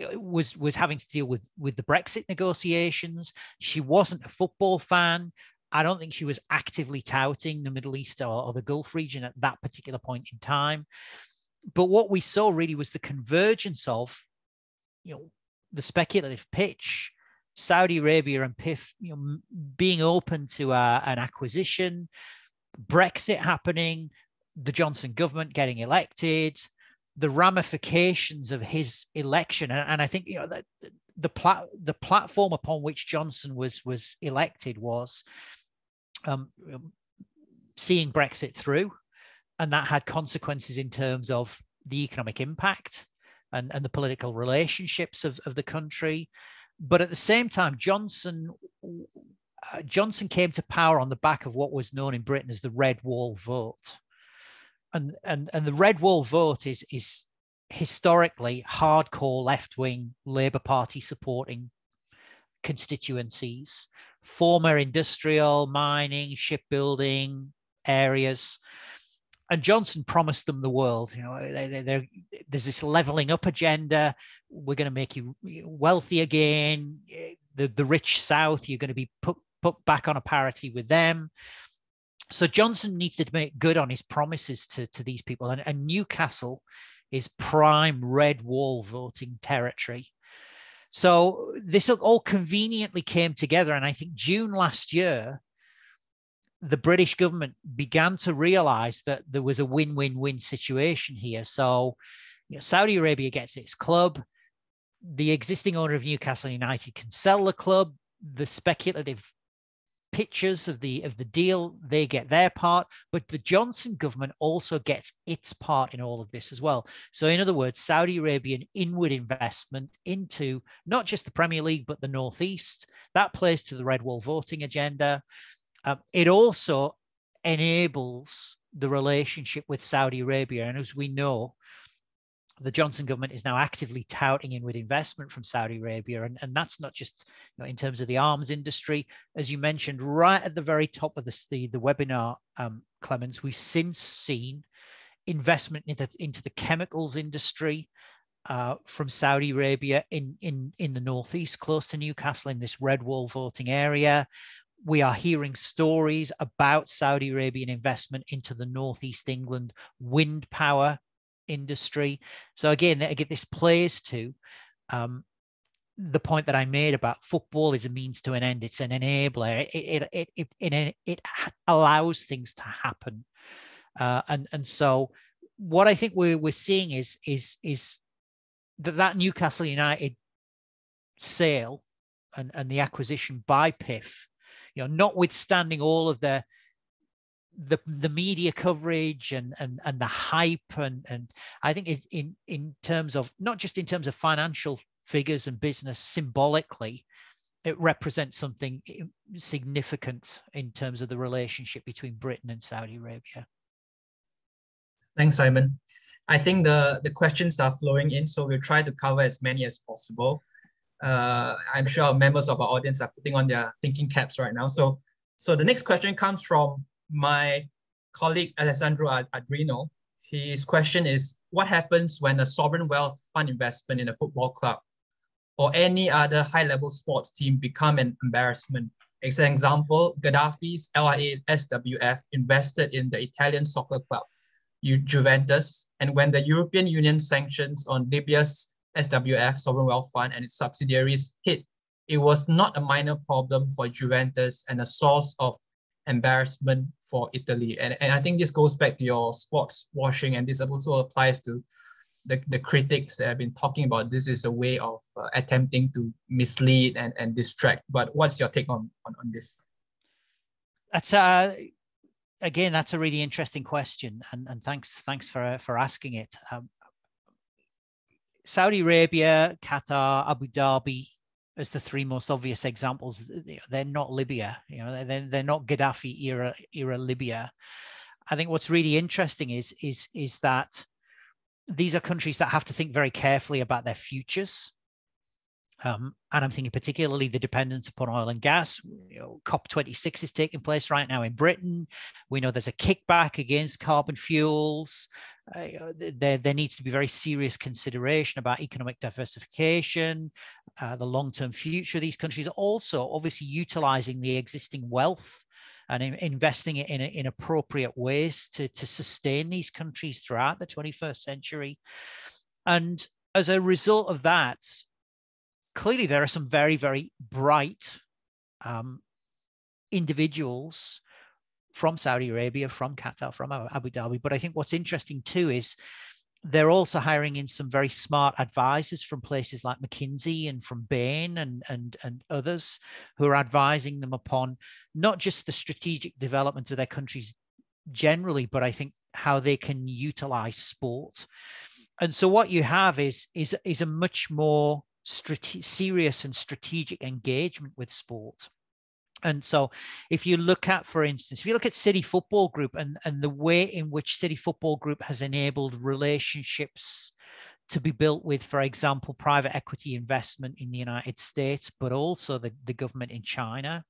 uh, was was having to deal with with the Brexit negotiations. She wasn't a football fan. I don't think she was actively touting the Middle East or, or, the Gulf region at that particular point in time. But what we saw really was the convergence of, you know, the speculative pitch Saudi Arabia and PIF you know, being open to uh, an acquisition, Brexit happening, the Johnson government getting elected, the ramifications of his election, and, and I think you know the the, plat- the platform upon which Johnson was was elected was um, seeing Brexit through, and that had consequences in terms of the economic impact and, and the political relationships of, of the country. But at the same time, Johnson uh, Johnson came to power on the back of what was known in Britain as the Red Wall vote. And, and, and the Red Wall vote is, is historically hardcore left wing Labour Party supporting constituencies, former industrial, mining, shipbuilding areas and Johnson promised them the world. You know, they, they, there's this leveling up agenda. We're going to make you wealthy again. The the rich South, you're going to be put put back on a parity with them. So Johnson needs to make good on his promises to, to these people. And, and Newcastle is prime red wall voting territory. So this all conveniently came together. And I think June last year, the British government began to realize that there was a win win win situation here. So you know, Saudi Arabia gets its club. The existing owner of Newcastle United can sell the club. The speculative pictures of the of the deal they get their part but the johnson government also gets its part in all of this as well so in other words saudi arabian inward investment into not just the premier league but the northeast that plays to the red wall voting agenda um, it also enables the relationship with saudi arabia and as we know the Johnson government is now actively touting inward investment from Saudi Arabia. And, and that's not just you know, in terms of the arms industry. As you mentioned, right at the very top of the, the, the webinar, um, Clemens, we've since seen investment into, into the chemicals industry uh, from Saudi Arabia in, in, in the northeast, close to Newcastle, in this red wall voting area. We are hearing stories about Saudi Arabian investment into the northeast England wind power industry. So again, again this plays to um, the point that I made about football is a means to an end. It's an enabler. It it it it, it allows things to happen, uh, and and so what I think we're we're seeing is is is that that Newcastle United sale and and the acquisition by PIF, you know, notwithstanding all of the the the media coverage and and and the hype and and I think in in terms of not just in terms of financial figures and business symbolically it represents something significant in terms of the relationship between Britain and Saudi Arabia. Thanks, Simon. I think the, the questions are flowing in, so we'll try to cover as many as possible. Uh, I'm sure members of our audience are putting on their thinking caps right now. So, so the next question comes from my colleague Alessandro Adrino, his question is, what happens when a sovereign wealth fund investment in a football club or any other high-level sports team become an embarrassment? As an example, Gaddafi's LIA SWF invested in the Italian soccer club, Juventus, and when the European Union sanctions on Libya's SWF sovereign wealth fund and its subsidiaries hit, it was not a minor problem for Juventus and a source of embarrassment for Italy. And, and I think this goes back to your sports washing, and this also applies to the, the critics that have been talking about this is a way of uh, attempting to mislead and, and distract. But what's your take on, on, on this? That's uh, again, that's a really interesting question, and, and thanks thanks for for asking it. Um, Saudi Arabia, Qatar, Abu Dhabi, as the three most obvious examples. They're not Libya, you know, they're, they're not Gaddafi era era Libya. I think what's really interesting is is is that these are countries that have to think very carefully about their futures. Um, and I'm thinking particularly the dependence upon oil and gas. You know, COP26 is taking place right now in Britain. We know there's a kickback against carbon fuels. Uh, there, there needs to be very serious consideration about economic diversification, uh, the long-term future of these countries. Also, obviously, utilizing the existing wealth and in, investing it in, in appropriate ways to, to sustain these countries throughout the 21st century. And as a result of that, clearly there are some very, very bright um, individuals from Saudi Arabia, from Qatar, from Abu Dhabi. But I think what's interesting too is they're also hiring in some very smart advisors from places like McKinsey and from Bain and, and, and others who are advising them upon not just the strategic development of their countries generally, but I think how they can utilize sport. And so what you have is is is a much more strate- serious and strategic engagement with sport. And so, if you look at, for instance, if you look at City Football Group and, and the way in which City Football Group has enabled relationships to be built with, for example, private equity investment in the United States, but also the, the government in China.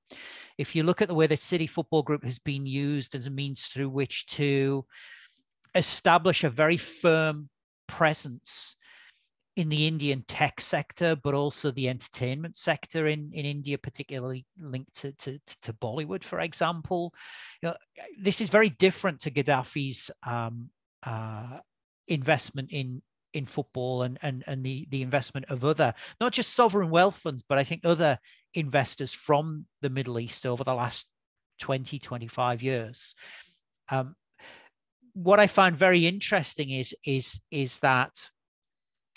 If you look at the way that City Football Group has been used as a means through which to establish a very firm presence in the Indian tech sector, but also the entertainment sector in, in India, particularly linked to, to, to Bollywood, for example. You know, this is very different to Gaddafi's um, uh, investment in in football and and and the the investment of other not just sovereign wealth funds but i think other investors from the middle east over the last 20 25 years um, what i find very interesting is is is that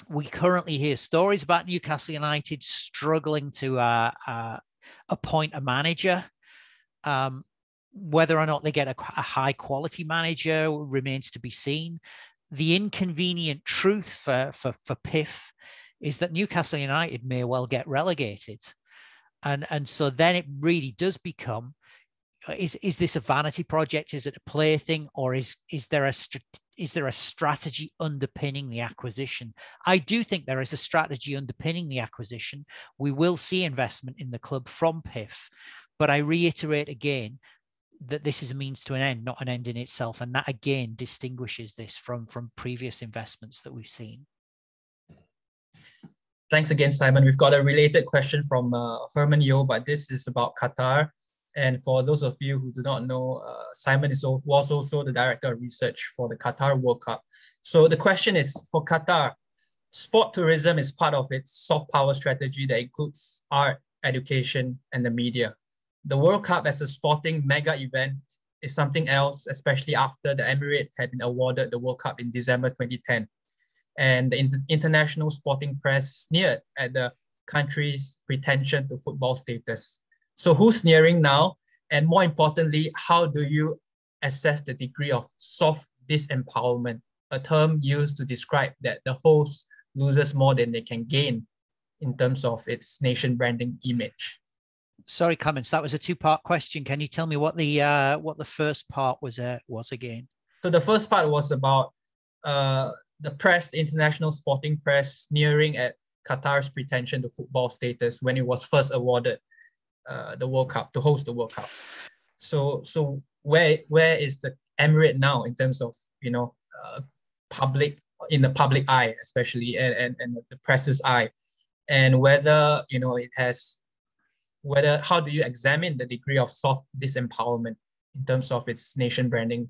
we currently hear stories about newcastle united struggling to uh, uh, appoint a manager um, whether or not they get a, a high quality manager remains to be seen the inconvenient truth for, for, for PIF is that Newcastle United may well get relegated. And, and so then it really does become is, is this a vanity project? Is it a plaything? Or is, is, there a, is there a strategy underpinning the acquisition? I do think there is a strategy underpinning the acquisition. We will see investment in the club from PIF. But I reiterate again that this is a means to an end, not an end in itself. And that again distinguishes this from, from previous investments that we've seen. Thanks again, Simon. We've got a related question from uh, Herman Yo, but this is about Qatar. And for those of you who do not know, uh, Simon is was also the director of research for the Qatar World Cup. So the question is for Qatar, sport tourism is part of its soft power strategy that includes art, education, and the media the World Cup as a sporting mega event is something else, especially after the Emirate had been awarded the World Cup in December 2010. And the inter- international sporting press sneered at the country's pretension to football status. So who's sneering now? And more importantly, how do you assess the degree of soft disempowerment, a term used to describe that the host loses more than they can gain in terms of its nation branding image? sorry, Clemens, that was a two-part question. Can you tell me what the uh, what the first part was uh, was again? So the first part was about uh, the press, international sporting press, sneering at Qatar's pretension to football status when it was first awarded uh, the World Cup to host the World Cup. So so where where is the Emirate now in terms of you know uh, public in the public eye especially and, and and the press's eye and whether you know it has whether how do you examine the degree of soft disempowerment in terms of its nation branding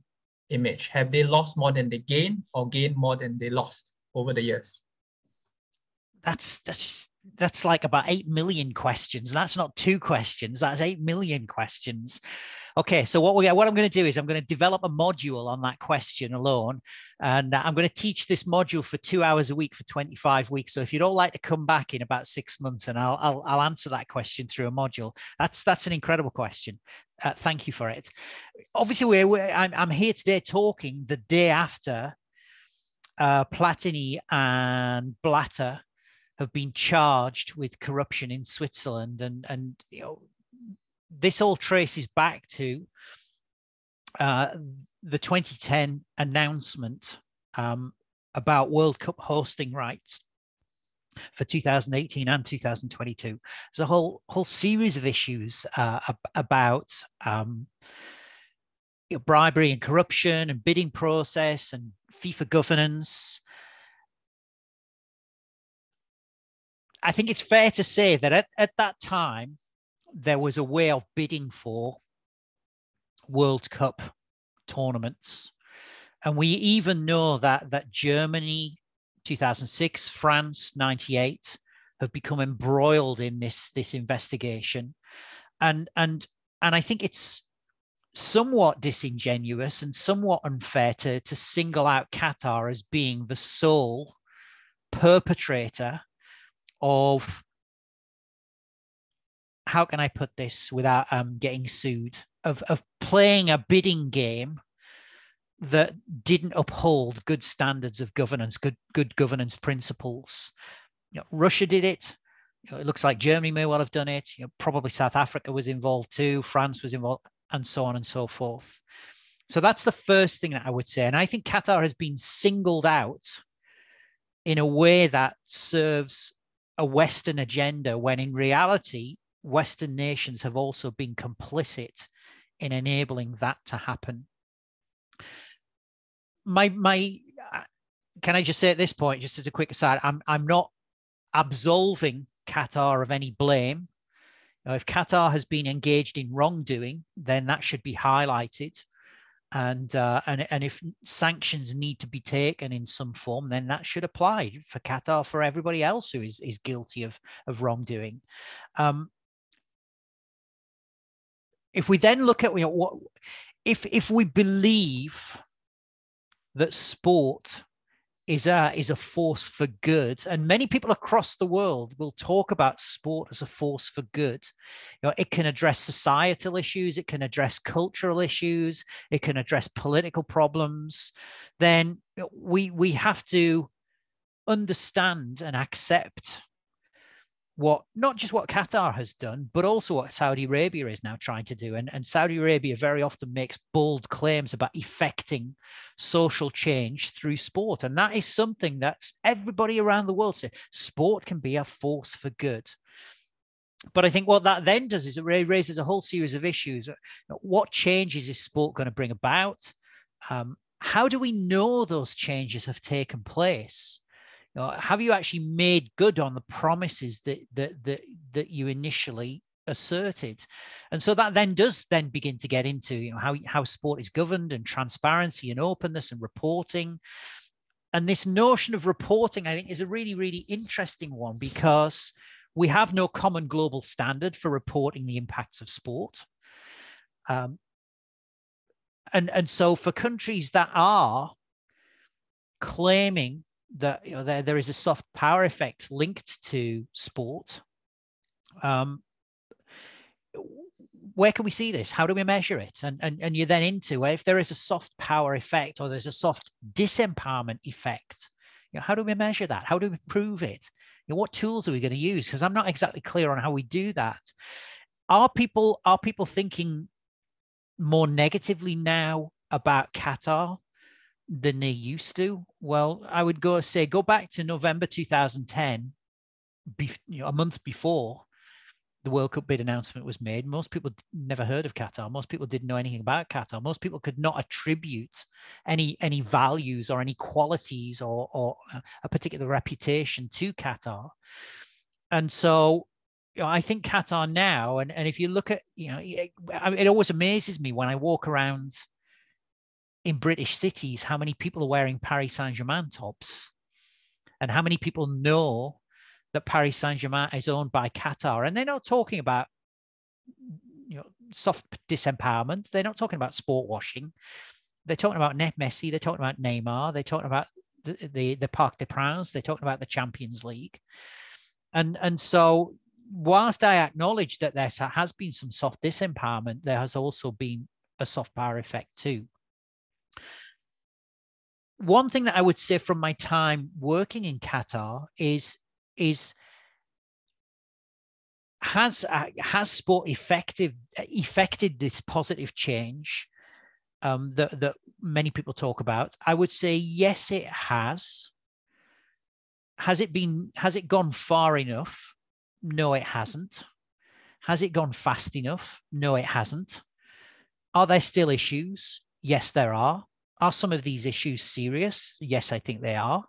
image? Have they lost more than they gained or gained more than they lost over the years? That's that's that's like about 8 million questions. That's not two questions, that's 8 million questions. Okay, so what we what I'm going to do is I'm going to develop a module on that question alone, and I'm going to teach this module for two hours a week for 25 weeks. So if you don't like to come back in about six months, and I'll I'll, I'll answer that question through a module. That's that's an incredible question. Uh, thank you for it. Obviously, we're, we're I'm, I'm here today talking the day after uh, Platini and Blatter have been charged with corruption in Switzerland, and and you know this all traces back to uh, the 2010 announcement um, about World Cup hosting rights for 2018 and 2022. There's a whole whole series of issues uh, about um, you know, bribery and corruption and bidding process and FIFA governance. I think it's fair to say that at, at that time, there was a way of bidding for World Cup tournaments. And we even know that that Germany 2006, France 98 have become embroiled in this this investigation. And and and I think it's somewhat disingenuous and somewhat unfair to, to single out Qatar as being the sole perpetrator of how can I put this without um, getting sued of of playing a bidding game that didn't uphold good standards of governance, good good governance principles. You know, Russia did it. You know, it looks like Germany may well have done it. You know, probably South Africa was involved too. France was involved, and so on and so forth. So that's the first thing that I would say. And I think Qatar has been singled out in a way that serves a Western agenda when in reality Western nations have also been complicit in enabling that to happen. My my uh, can I just say at this point, just as a quick aside, I'm I'm not absolving Qatar of any blame. if Qatar has been engaged in wrongdoing, then that should be highlighted and uh, and and if sanctions need to be taken in some form, then that should apply for Qatar for everybody else who is is guilty of of wrongdoing. Um, if we then look at you know, what if if we believe that sport is a is a force for good. And many people across the world will talk about sport as a force for good. You know it can address societal issues it can address cultural issues it can address political problems. Then we we have to understand and accept what not just what Qatar has done, but also what Saudi Arabia is now trying to do. And, and Saudi Arabia very often makes bold claims about effecting social change through sport. And that is something that everybody around the world say sport can be a force for good. But I think what that then does is it raises a whole series of issues. What changes is sport going to bring about? Um, how do we know those changes have taken place? Know, have you actually made good on the promises that that that, that you initially asserted? And so that then does then begin to get into you know how how sport is governed and transparency and openness and reporting. And this notion of reporting i think is a really really interesting one because we have no common global standard for reporting the impacts of sport. Um, and and so for countries that are claiming that you know there, there is a soft power effect linked to sport. Um, where can we see this? How do we measure it? And, and and you're then into if there is a soft power effect or there's a soft disempowerment effect you know how do we measure that? How do we prove it? You know, what tools are we going to use? Because i'm not exactly clear on how we do that. Are people are people thinking more negatively now about qatar than they used to. Well, I would go say go back to November 2010, be, you know, a month before the World Cup bid announcement was made. Most people never heard of Qatar. Most people didn't know anything about Qatar. Most people could not attribute any any values or any qualities or or uh, a particular reputation to Qatar. And so I think Qatar now, and, and if you look at, you know, it, it always amazes me when I walk around in British cities how many people are wearing Paris Saint Germain tops and how many people know that Paris Saint Germain is owned by Qatar. And they're not talking about you know soft disempowerment. They're not talking about sport washing. They're talking about Messi. They're talking about Neymar. They're talking about the, the, the Parc des Princes. They're talking about the Champions League. And, and so whilst I acknowledge that there has been some soft disempowerment, there has also been a soft power effect too one thing that I would say from my time working in Qatar is is has uh, has sport effective effected this positive change um, that that many people talk about? I would say yes, it has. Has it been? Has it gone far enough? No, it hasn't. Has it gone fast enough? No, it hasn't. Are there still issues? Yes, there are. Are some of these issues serious? Yes, I think they are.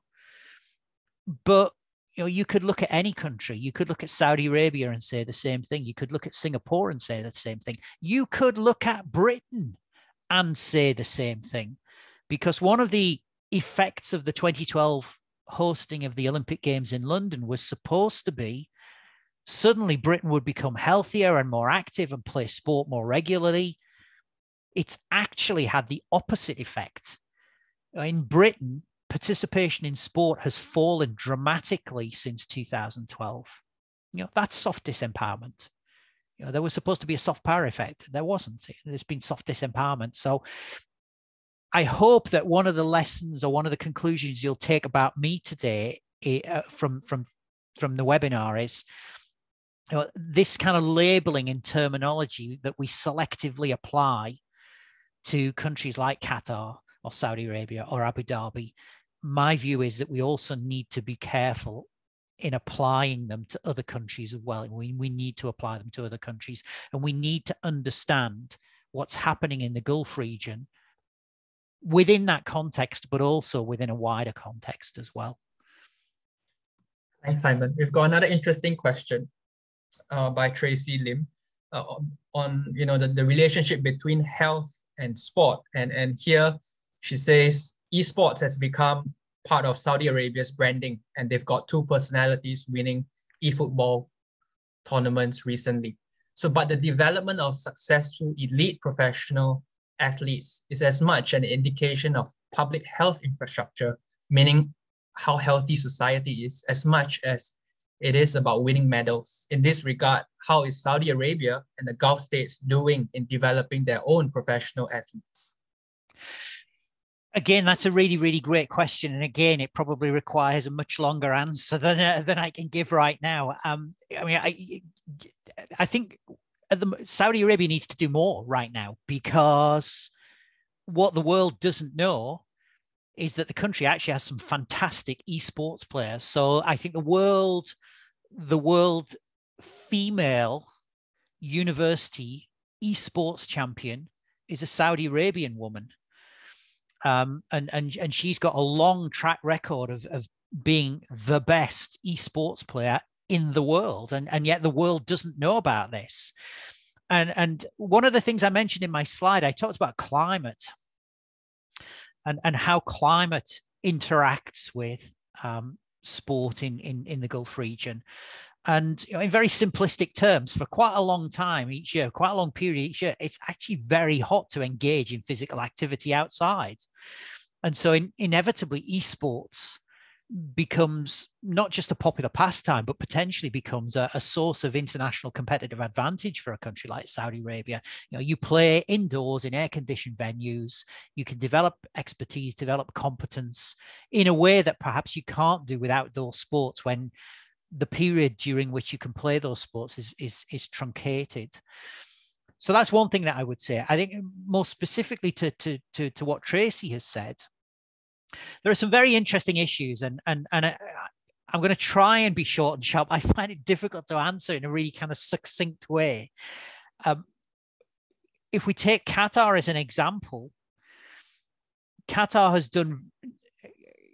But you know, you could look at any country. You could look at Saudi Arabia and say the same thing. You could look at Singapore and say the same thing. You could look at Britain and say the same thing. Because one of the effects of the 2012 hosting of the Olympic Games in London was supposed to be suddenly Britain would become healthier and more active and play sport more regularly it's actually had the opposite effect. In Britain, participation in sport has fallen dramatically since 2012. You know, that's soft disempowerment. You know, there was supposed to be a soft power effect. There wasn't. There's been soft disempowerment. So I hope that one of the lessons or one of the conclusions you'll take about me today uh, from from from the webinar is you know, this kind of labeling and terminology that we selectively apply to countries like Qatar or Saudi Arabia or Abu Dhabi, my view is that we also need to be careful in applying them to other countries as well. We, we need to apply them to other countries and we need to understand what's happening in the Gulf region within that context, but also within a wider context as well. Thanks, Simon. We've got another interesting question uh, by Tracy Lim uh, on, you know the, the relationship between health and sport. And, and here she says esports has become part of Saudi Arabia's branding, and they've got two personalities winning eFootball tournaments recently. So, but the development of successful elite professional athletes is as much an indication of public health infrastructure, meaning how healthy society is, as much as it is about winning medals. In this regard, how is Saudi Arabia and the Gulf states doing in developing their own professional athletes? Again, that's a really, really great question, and again, it probably requires a much longer answer than uh, than I can give right now. Um, I mean, I I think the, Saudi Arabia needs to do more right now because what the world doesn't know is that the country actually has some fantastic esports players. So I think the world, the world female university esports champion is a Saudi Arabian woman. Um, and, and, and she's got a long track record of, of being the best esports player in the world. And, and yet the world doesn't know about this. And, and one of the things I mentioned in my slide, I talked about climate and, and how climate interacts with um, sport in, in, in the Gulf region. And you know, in very simplistic terms, for quite a long time each year, quite a long period each year, it's actually very hot to engage in physical activity outside. And so, in, inevitably, esports becomes not just a popular pastime, but potentially becomes a, a, source of international competitive advantage for a country like Saudi Arabia. You know, you play indoors in air-conditioned venues, you can develop expertise, develop competence in a way that perhaps you can't do with outdoor sports when the period during which you can play those sports is is, is truncated. So that's one thing that I would say. I think more specifically to to to, to what Tracy has said there are some very interesting issues, and and and I, I'm going to try and be short and sharp. I find it difficult to answer in a really kind of succinct way. Um, if we take Qatar as an example, Qatar has done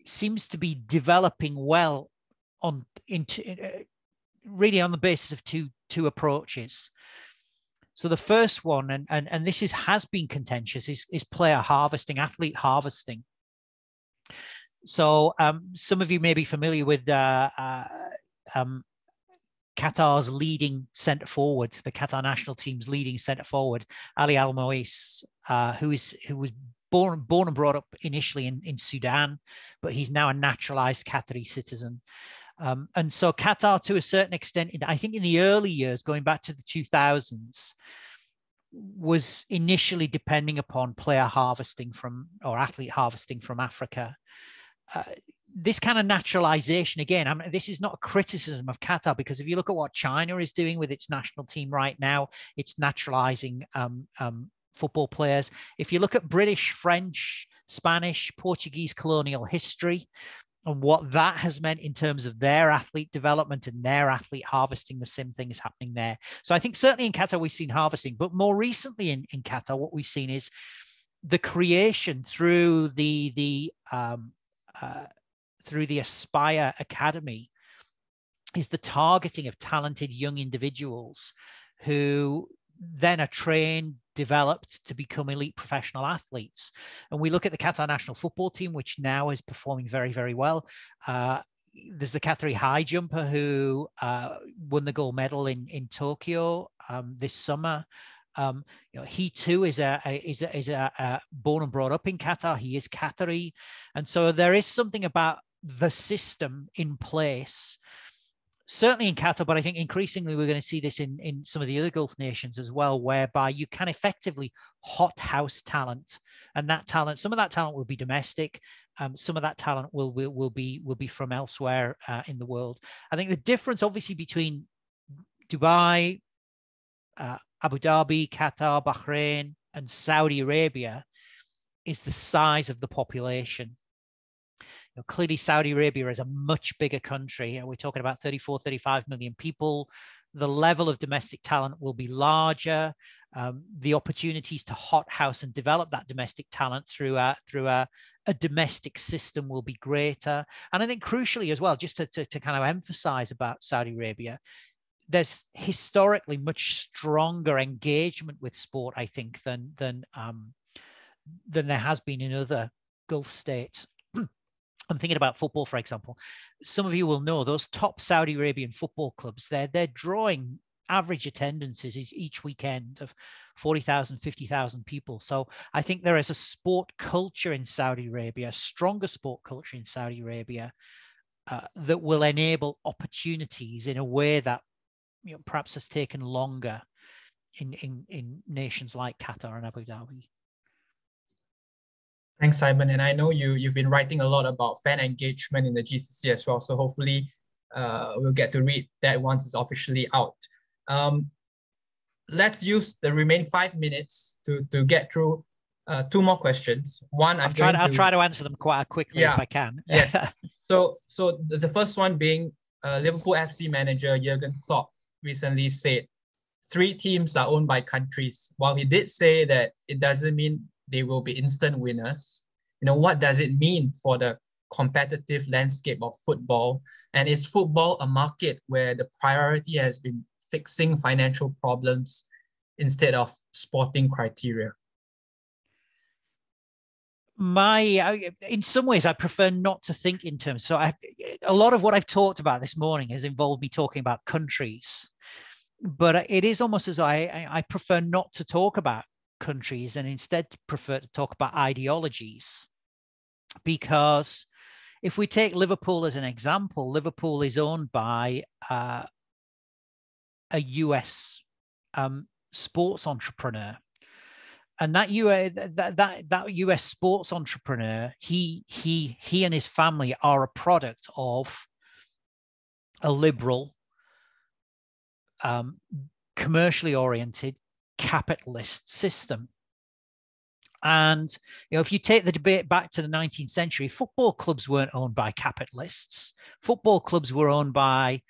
seems to be developing well on into uh, really on the basis of two two approaches. So the first one, and and, and this is has been contentious, is, is player harvesting, athlete harvesting. So um, some of you may be familiar with uh, uh, um, Qatar's leading centre forward, the Qatar national team's leading centre forward, Ali Almoez, uh, who is who was born born and brought up initially in, in Sudan, but he's now a naturalized Qatari citizen. Um, and so Qatar, to a certain extent, I think in the early years, going back to the 2000s, was initially depending upon player harvesting from or athlete harvesting from Africa. Uh, this kind of naturalization again I mean, this is not a criticism of qatar because if you look at what china is doing with its national team right now it's naturalizing um, um, football players if you look at british french spanish portuguese colonial history and what that has meant in terms of their athlete development and their athlete harvesting. The same thing is happening there. So I think certainly in Qatar, we've seen harvesting, but more recently in, in Qatar, what we've seen is the creation through the, the, um, uh, through the Aspire Academy is the targeting of talented young individuals who then are trained, developed to become elite professional athletes. And we look at the Qatar national football team, which now is performing very, very well. Uh, there's the Qatari high jumper who uh, won the gold medal in in Tokyo um, this summer. Um, you know, he too is a, a is a, is a, a born and brought up in Qatar. He is Qatari, and so there is something about the system in place certainly in Qatar, but I think increasingly we're going to see this in, in some of the other Gulf nations as well, whereby you can effectively hot house talent, and that talent, some of that talent will be domestic, um, some of that talent will will, will be will be from elsewhere uh, in the world. I think the difference, obviously, between Dubai, uh, Abu Dhabi, Qatar, Bahrain, and Saudi Arabia is the size of the population know, clearly Saudi Arabia is a much bigger country. We're talking about 34, 35 million people. The level of domestic talent will be larger. Um, the opportunities to hothouse and develop that domestic talent through a, through a, a domestic system will be greater. And I think crucially as well, just to, to, to kind of emphasize about Saudi Arabia, there's historically much stronger engagement with sport, I think, than than um, than there has been in other Gulf states. I'm thinking about football, for example. Some of you will know those top Saudi Arabian football clubs. They're they're drawing average attendances each weekend of 40,000, 50,000 people. So I think there is a sport culture in Saudi Arabia, stronger sport culture in Saudi Arabia uh, that will enable opportunities in a way that you know, perhaps has taken longer in, in, in nations like Qatar and Abu Dhabi. Thanks, Simon. And I know you, you've been writing a lot about fan engagement in the GCC as well. So hopefully uh, we'll get to read that once it's officially out. Um, let's use the remaining five minutes to, to get through uh, two more questions. One, I'll try, to, I'll try to answer them quite quickly yeah, if I can. yes. So, so the, the first one being uh, Liverpool FC manager Jurgen Klopp recently said three teams are owned by countries. While he did say that it doesn't mean they will be instant winners, you know, what does it mean for the competitive landscape of football? And is football a market where the priority has been fixing financial problems instead of sporting criteria? my in some ways i prefer not to think in terms so i a lot of what i've talked about this morning has involved me talking about countries but it is almost as I, I prefer not to talk about countries and instead prefer to talk about ideologies. Because if we take liverpool as an example liverpool is owned by uh, a us um, sports entrepreneur. And that US that, that that US sports entrepreneur, he he he and his family are a product of a liberal, um, commercially oriented capitalist system. And you know, if you take the debate back to the 19th century, football clubs weren't owned by capitalists. Football clubs were owned by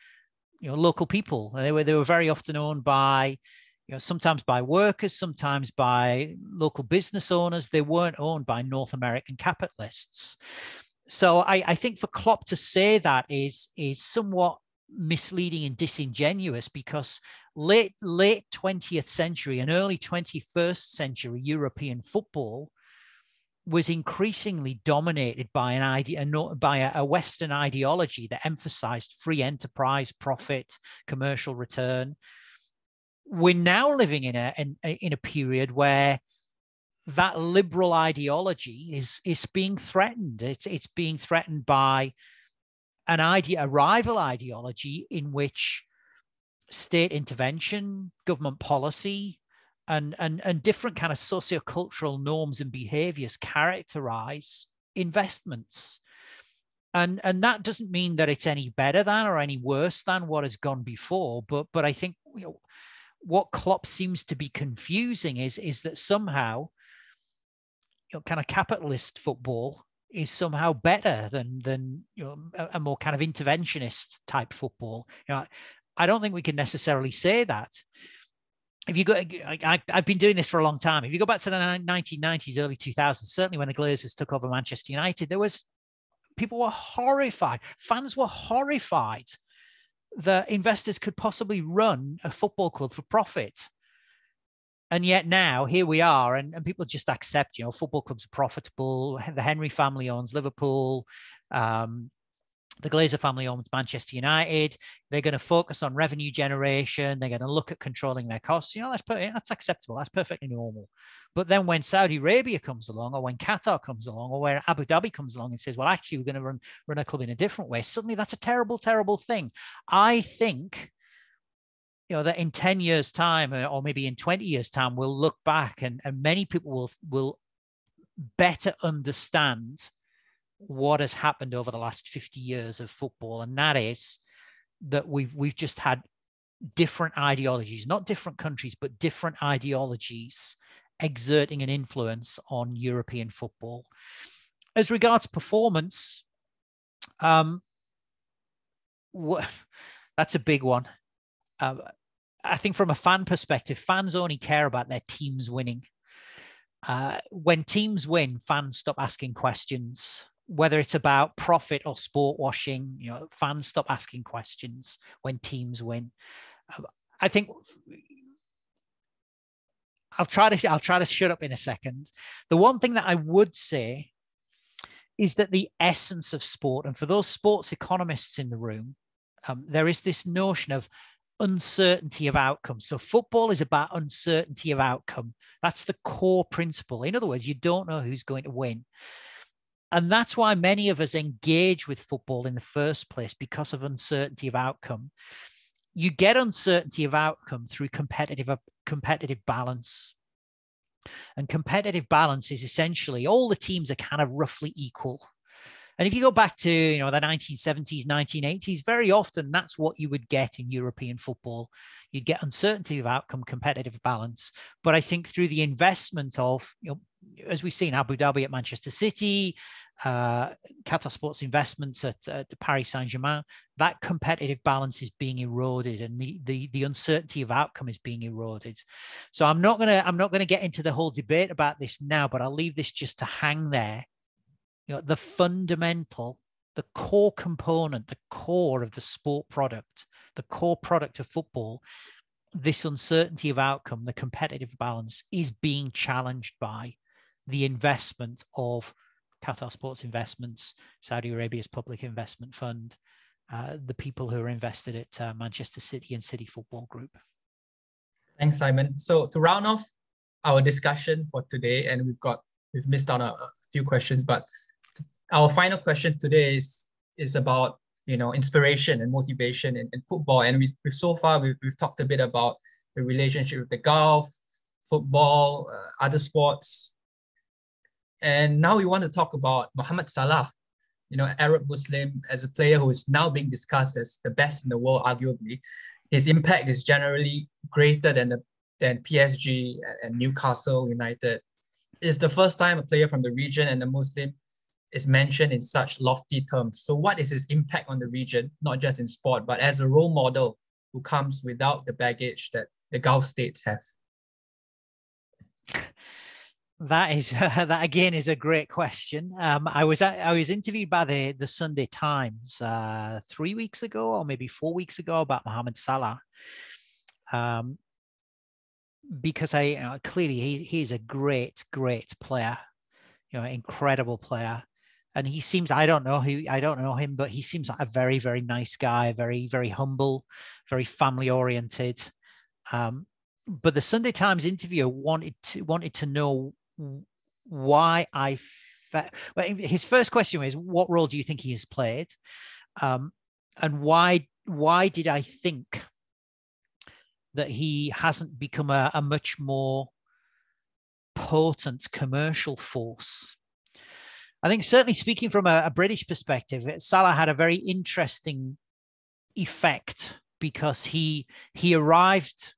you know local people. They were they were very often owned by you know, sometimes by workers, sometimes by local business owners. They weren't owned by North American capitalists. So I, I think for Klopp to say that is is somewhat misleading and disingenuous because late late 20th century and early 21st century European football was increasingly dominated by an idea by a Western ideology that emphasized free enterprise, profit, commercial return we're now living in a in, in a period where that liberal ideology is is being threatened. It's it's being threatened by an idea, a rival ideology in which state intervention, government policy, and and and different kind of sociocultural norms and behaviors characterize investments. And and that doesn't mean that it's any better than or any worse than what has gone before. But but I think you know, what Klopp seems to be confusing is is that somehow you know, kind of capitalist football is somehow better than than you know a, a, more kind of interventionist type football. You know, I don't think we can necessarily say that. If you go, I, have been doing this for a long time. If you go back to the 1990s, early 2000s, certainly when the Glazers took over Manchester United, there was people were horrified. Fans were horrified that investors could possibly run a football club for profit. And yet now here we are, and, and people just accept, you know, football clubs are profitable. The Henry family owns Liverpool. Um, the Glazer family owns Manchester United. They're going to focus on revenue generation. They're going to look at controlling their costs. You know, that's that's acceptable. That's perfectly normal. But then when Saudi Arabia comes along, or when Qatar comes along, or where Abu Dhabi comes along and says, "Well, actually, we're going to run run a club in a different way," suddenly that's a terrible, terrible thing. I think. You know that in 10 years' time, or maybe in 20 years' time, we'll look back and, and many people will will better understand what has happened over the last 50 years of football, and that is that we've we've just had different ideologies, not different countries, but different ideologies exerting an influence on European football. As regards performance, um, that's a big one. Uh, I think from a fan perspective, fans only care about their teams winning. Uh, when teams win, fans stop asking questions whether it's about profit or sport washing, you know, fans stop asking questions when teams win. I think I'll try to I'll try to shut up in a second. The one thing that I would say is that the essence of sport, and for those sports economists in the room, um, there is this notion of uncertainty of outcome. So football is about uncertainty of outcome. That's the core principle. In other words, you don't know who's going to win. And that's why many of us engage with football in the first place because of uncertainty of outcome. You get uncertainty of outcome through competitive competitive balance. And competitive balance is essentially all the teams are kind of roughly equal. And if you go back to you know the 1970s, 1980s, very often that's what you would get in European football. You'd get uncertainty of outcome, competitive balance. But I think through the investment of you know, as we've seen Abu Dhabi at Manchester City, uh, Qatar Sports investments at, at Paris Saint Germain, that competitive balance is being eroded, and the, the the uncertainty of outcome is being eroded. So I'm not gonna I'm not gonna get into the whole debate about this now, but I'll leave this just to hang there you know, the fundamental, the core component, the core of the sport product, the core product of football, this uncertainty of outcome, the competitive balance is being challenged by the investment of Qatar Sports Investments, Saudi Arabia's public investment fund, uh, the people who are invested at uh, Manchester City and City Football Group. Thanks, Simon. So to round off our discussion for today, and we've got we've missed on a, a few questions, but our final question today is is about you know inspiration and motivation in, in football. And we, we've so far we've, we've talked a bit about the relationship with the Gulf football uh, other sports. And now we want to talk about Mohamed Salah you know Arab Muslim as a player who is now being discussed as the best in the world arguably. His impact is generally greater than the than PSG and Newcastle United. It's the first time a player from the region and a Muslim is mentioned in such lofty terms. So what is his impact on the region, not just in sport, but as a role model who comes without the baggage that the Gulf states have? That is uh, that again is a great question. Um, I was I was interviewed by the the Sunday Times uh, three weeks ago or maybe four weeks ago about Mohamed Salah, um, because I uh, clearly he he's a great great player, you know, incredible player and he seems i don't know who i don't know him but he seems like a very very nice guy very very humble very family oriented um, but the sunday times interviewer wanted to wanted to know why i fe- well, his first question was what role do you think he has played? Um, and why why did i think that he hasn't become a, a much more potent commercial force I think certainly speaking from a, a British perspective, Salah had a very interesting effect because he he arrived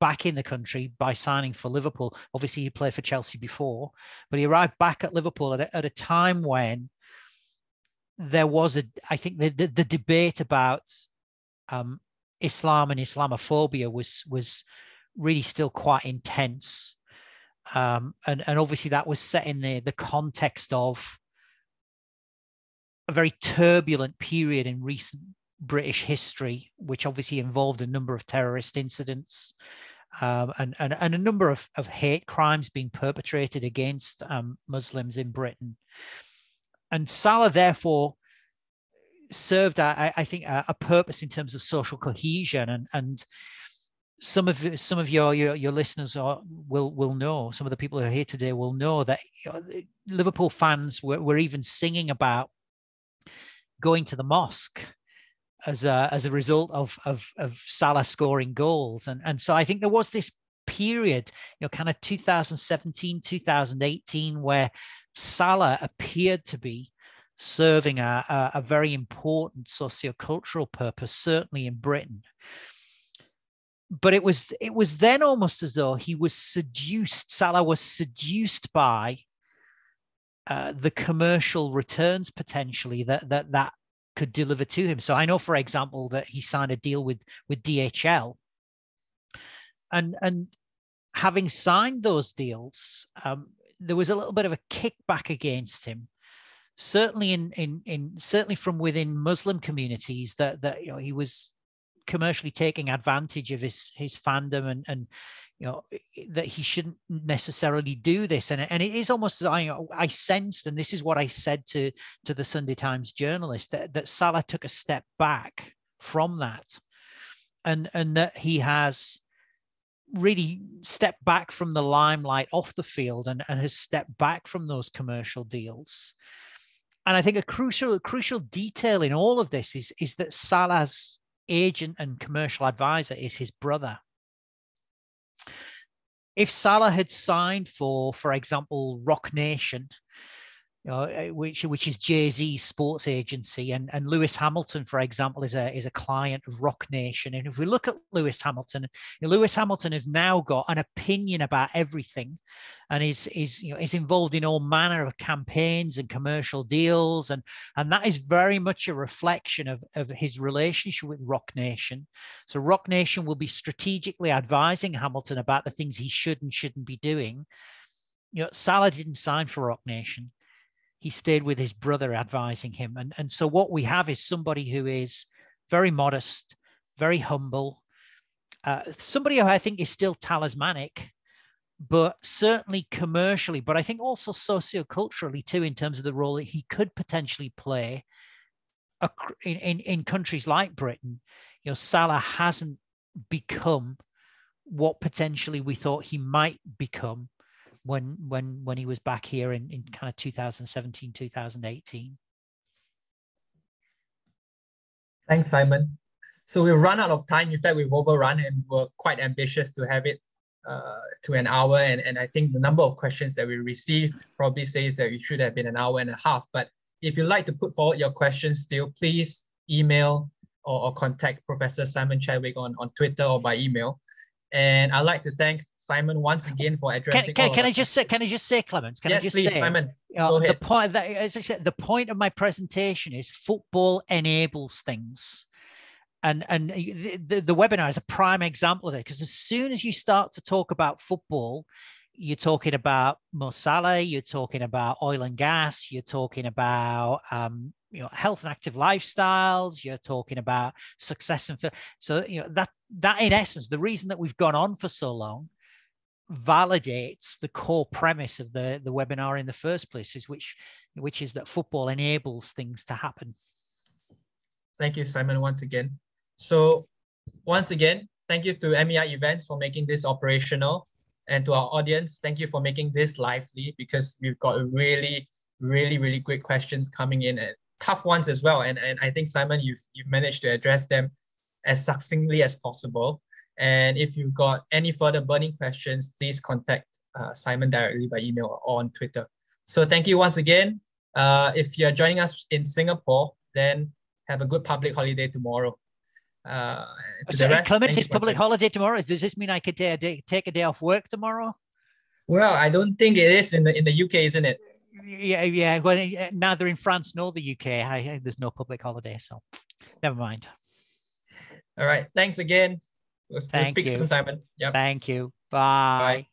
back in the country by signing for Liverpool. Obviously, he played for Chelsea before, but he arrived back at Liverpool at a, at a time when there was a, I think the the, the debate about um, Islam and Islamophobia was was really still quite intense. Um, and, and obviously that was set in the, the context of a very turbulent period in recent British history, which obviously involved a number of terrorist incidents um, and, and, and, a number of, of hate crimes being perpetrated against um, Muslims in Britain. And Salah, therefore, served, I, I think, a, a, purpose in terms of social cohesion and, and some of some of your your, your listeners are, will will know some of the people who are here today will know that Liverpool fans were, were even singing about going to the mosque as a as a result of of, of Salah scoring goals. And and so I think there was this period you know kind of 2017 2018 where Salah appeared to be serving a, a, a very important sociocultural purpose certainly in Britain but it was it was then almost as though he was seduced. Salah was seduced by uh, the commercial returns potentially that that that could deliver to him. So I know, for example, that he signed a deal with with DHL, and and having signed those deals, um, there was a little bit of a kickback against him. Certainly in in in certainly from within Muslim communities that that you know he was commercially taking advantage of his his fandom and and you know that he shouldn't necessarily do this. And, and it is almost I, I sensed and this is what i said to to the sunday times journalist that, that salah took a step back from that. And and that he has really stepped back from the limelight off the field and, and has stepped back from those commercial deals. And i think a crucial a crucial detail in all of this is is that salah's agent and commercial advisor is his brother. If Salah had signed for, for example, Roc Nation, you know, eh, which which is Jay Z's sports agency, and and Lewis Hamilton, for example, is a is a client of Roc Nation. And if we look at Lewis Hamilton, you know, Lewis Hamilton has now got an opinion about everything, and is is you know is involved in all manner of campaigns and commercial deals, and and that is very much a reflection of of his relationship with Roc Nation. So Roc Nation will be strategically advising Hamilton about the things he should and shouldn't be doing. You know, Salah didn't sign for Roc Nation he stayed with his brother advising him. And, and so what we have is somebody who is very modest, very humble, uh, somebody who I think is still talismanic, but certainly commercially, but I think also socioculturally too, in terms of the role that he could potentially play in, in, in countries like Britain. You know, Salah hasn't become what potentially we thought he might become when when when he was back here in, in kind of 2017 2018 thanks simon. So we've run out of time. In fact we've overrun and we're quite ambitious to have it uh, to an hour. And, and i think the number of questions that we received probably says that we should have been an hour and a half. But if you'd like to put forward your questions still please email or, or contact professor simon chadwick on, on twitter or by email and I'd like to thank Simon once again for addressing. Can, can, can I just say? Can I just say, Clemens? Can yes, I just please, say, Simon? Know, the point that, as I said, the point of my presentation is football enables things, and and the, the, the webinar is a prime example of it because as soon as you start to talk about football, you're talking about Mo Salah, you're talking about oil and gas, you're talking about um, you know health and active lifestyles you're talking about success and so you know that that in essence the reason that we've gone on for so long validates the core premise of the the webinar in the first place is which which is that football enables things to happen. Thank you simon once again. So once again thank you to mei events for making this operational. And to our audience thank you for making this lively because we've got really really really great questions coming in and tough ones as well. And, and I think, Simon, you've, you've managed to address them as succinctly as possible. And if you've got any further burning questions, please contact uh, Simon directly by email or on Twitter. So thank you once again. Uh, if you're joining us in Singapore, then have a good public holiday tomorrow. Uh, to Sorry, rest, it's public holiday tomorrow. Does this mean I could take a day, take a day off work tomorrow? Well, I don't think it is in the in the UK, isn't it? Yeah, yeah. Well, uh, neither in France nor the UK, I, there's no public holiday, so never mind. All right. Thanks again. We'll, Thank we'll speak you. soon, Simon. Yep. Thank you. Bye. Bye.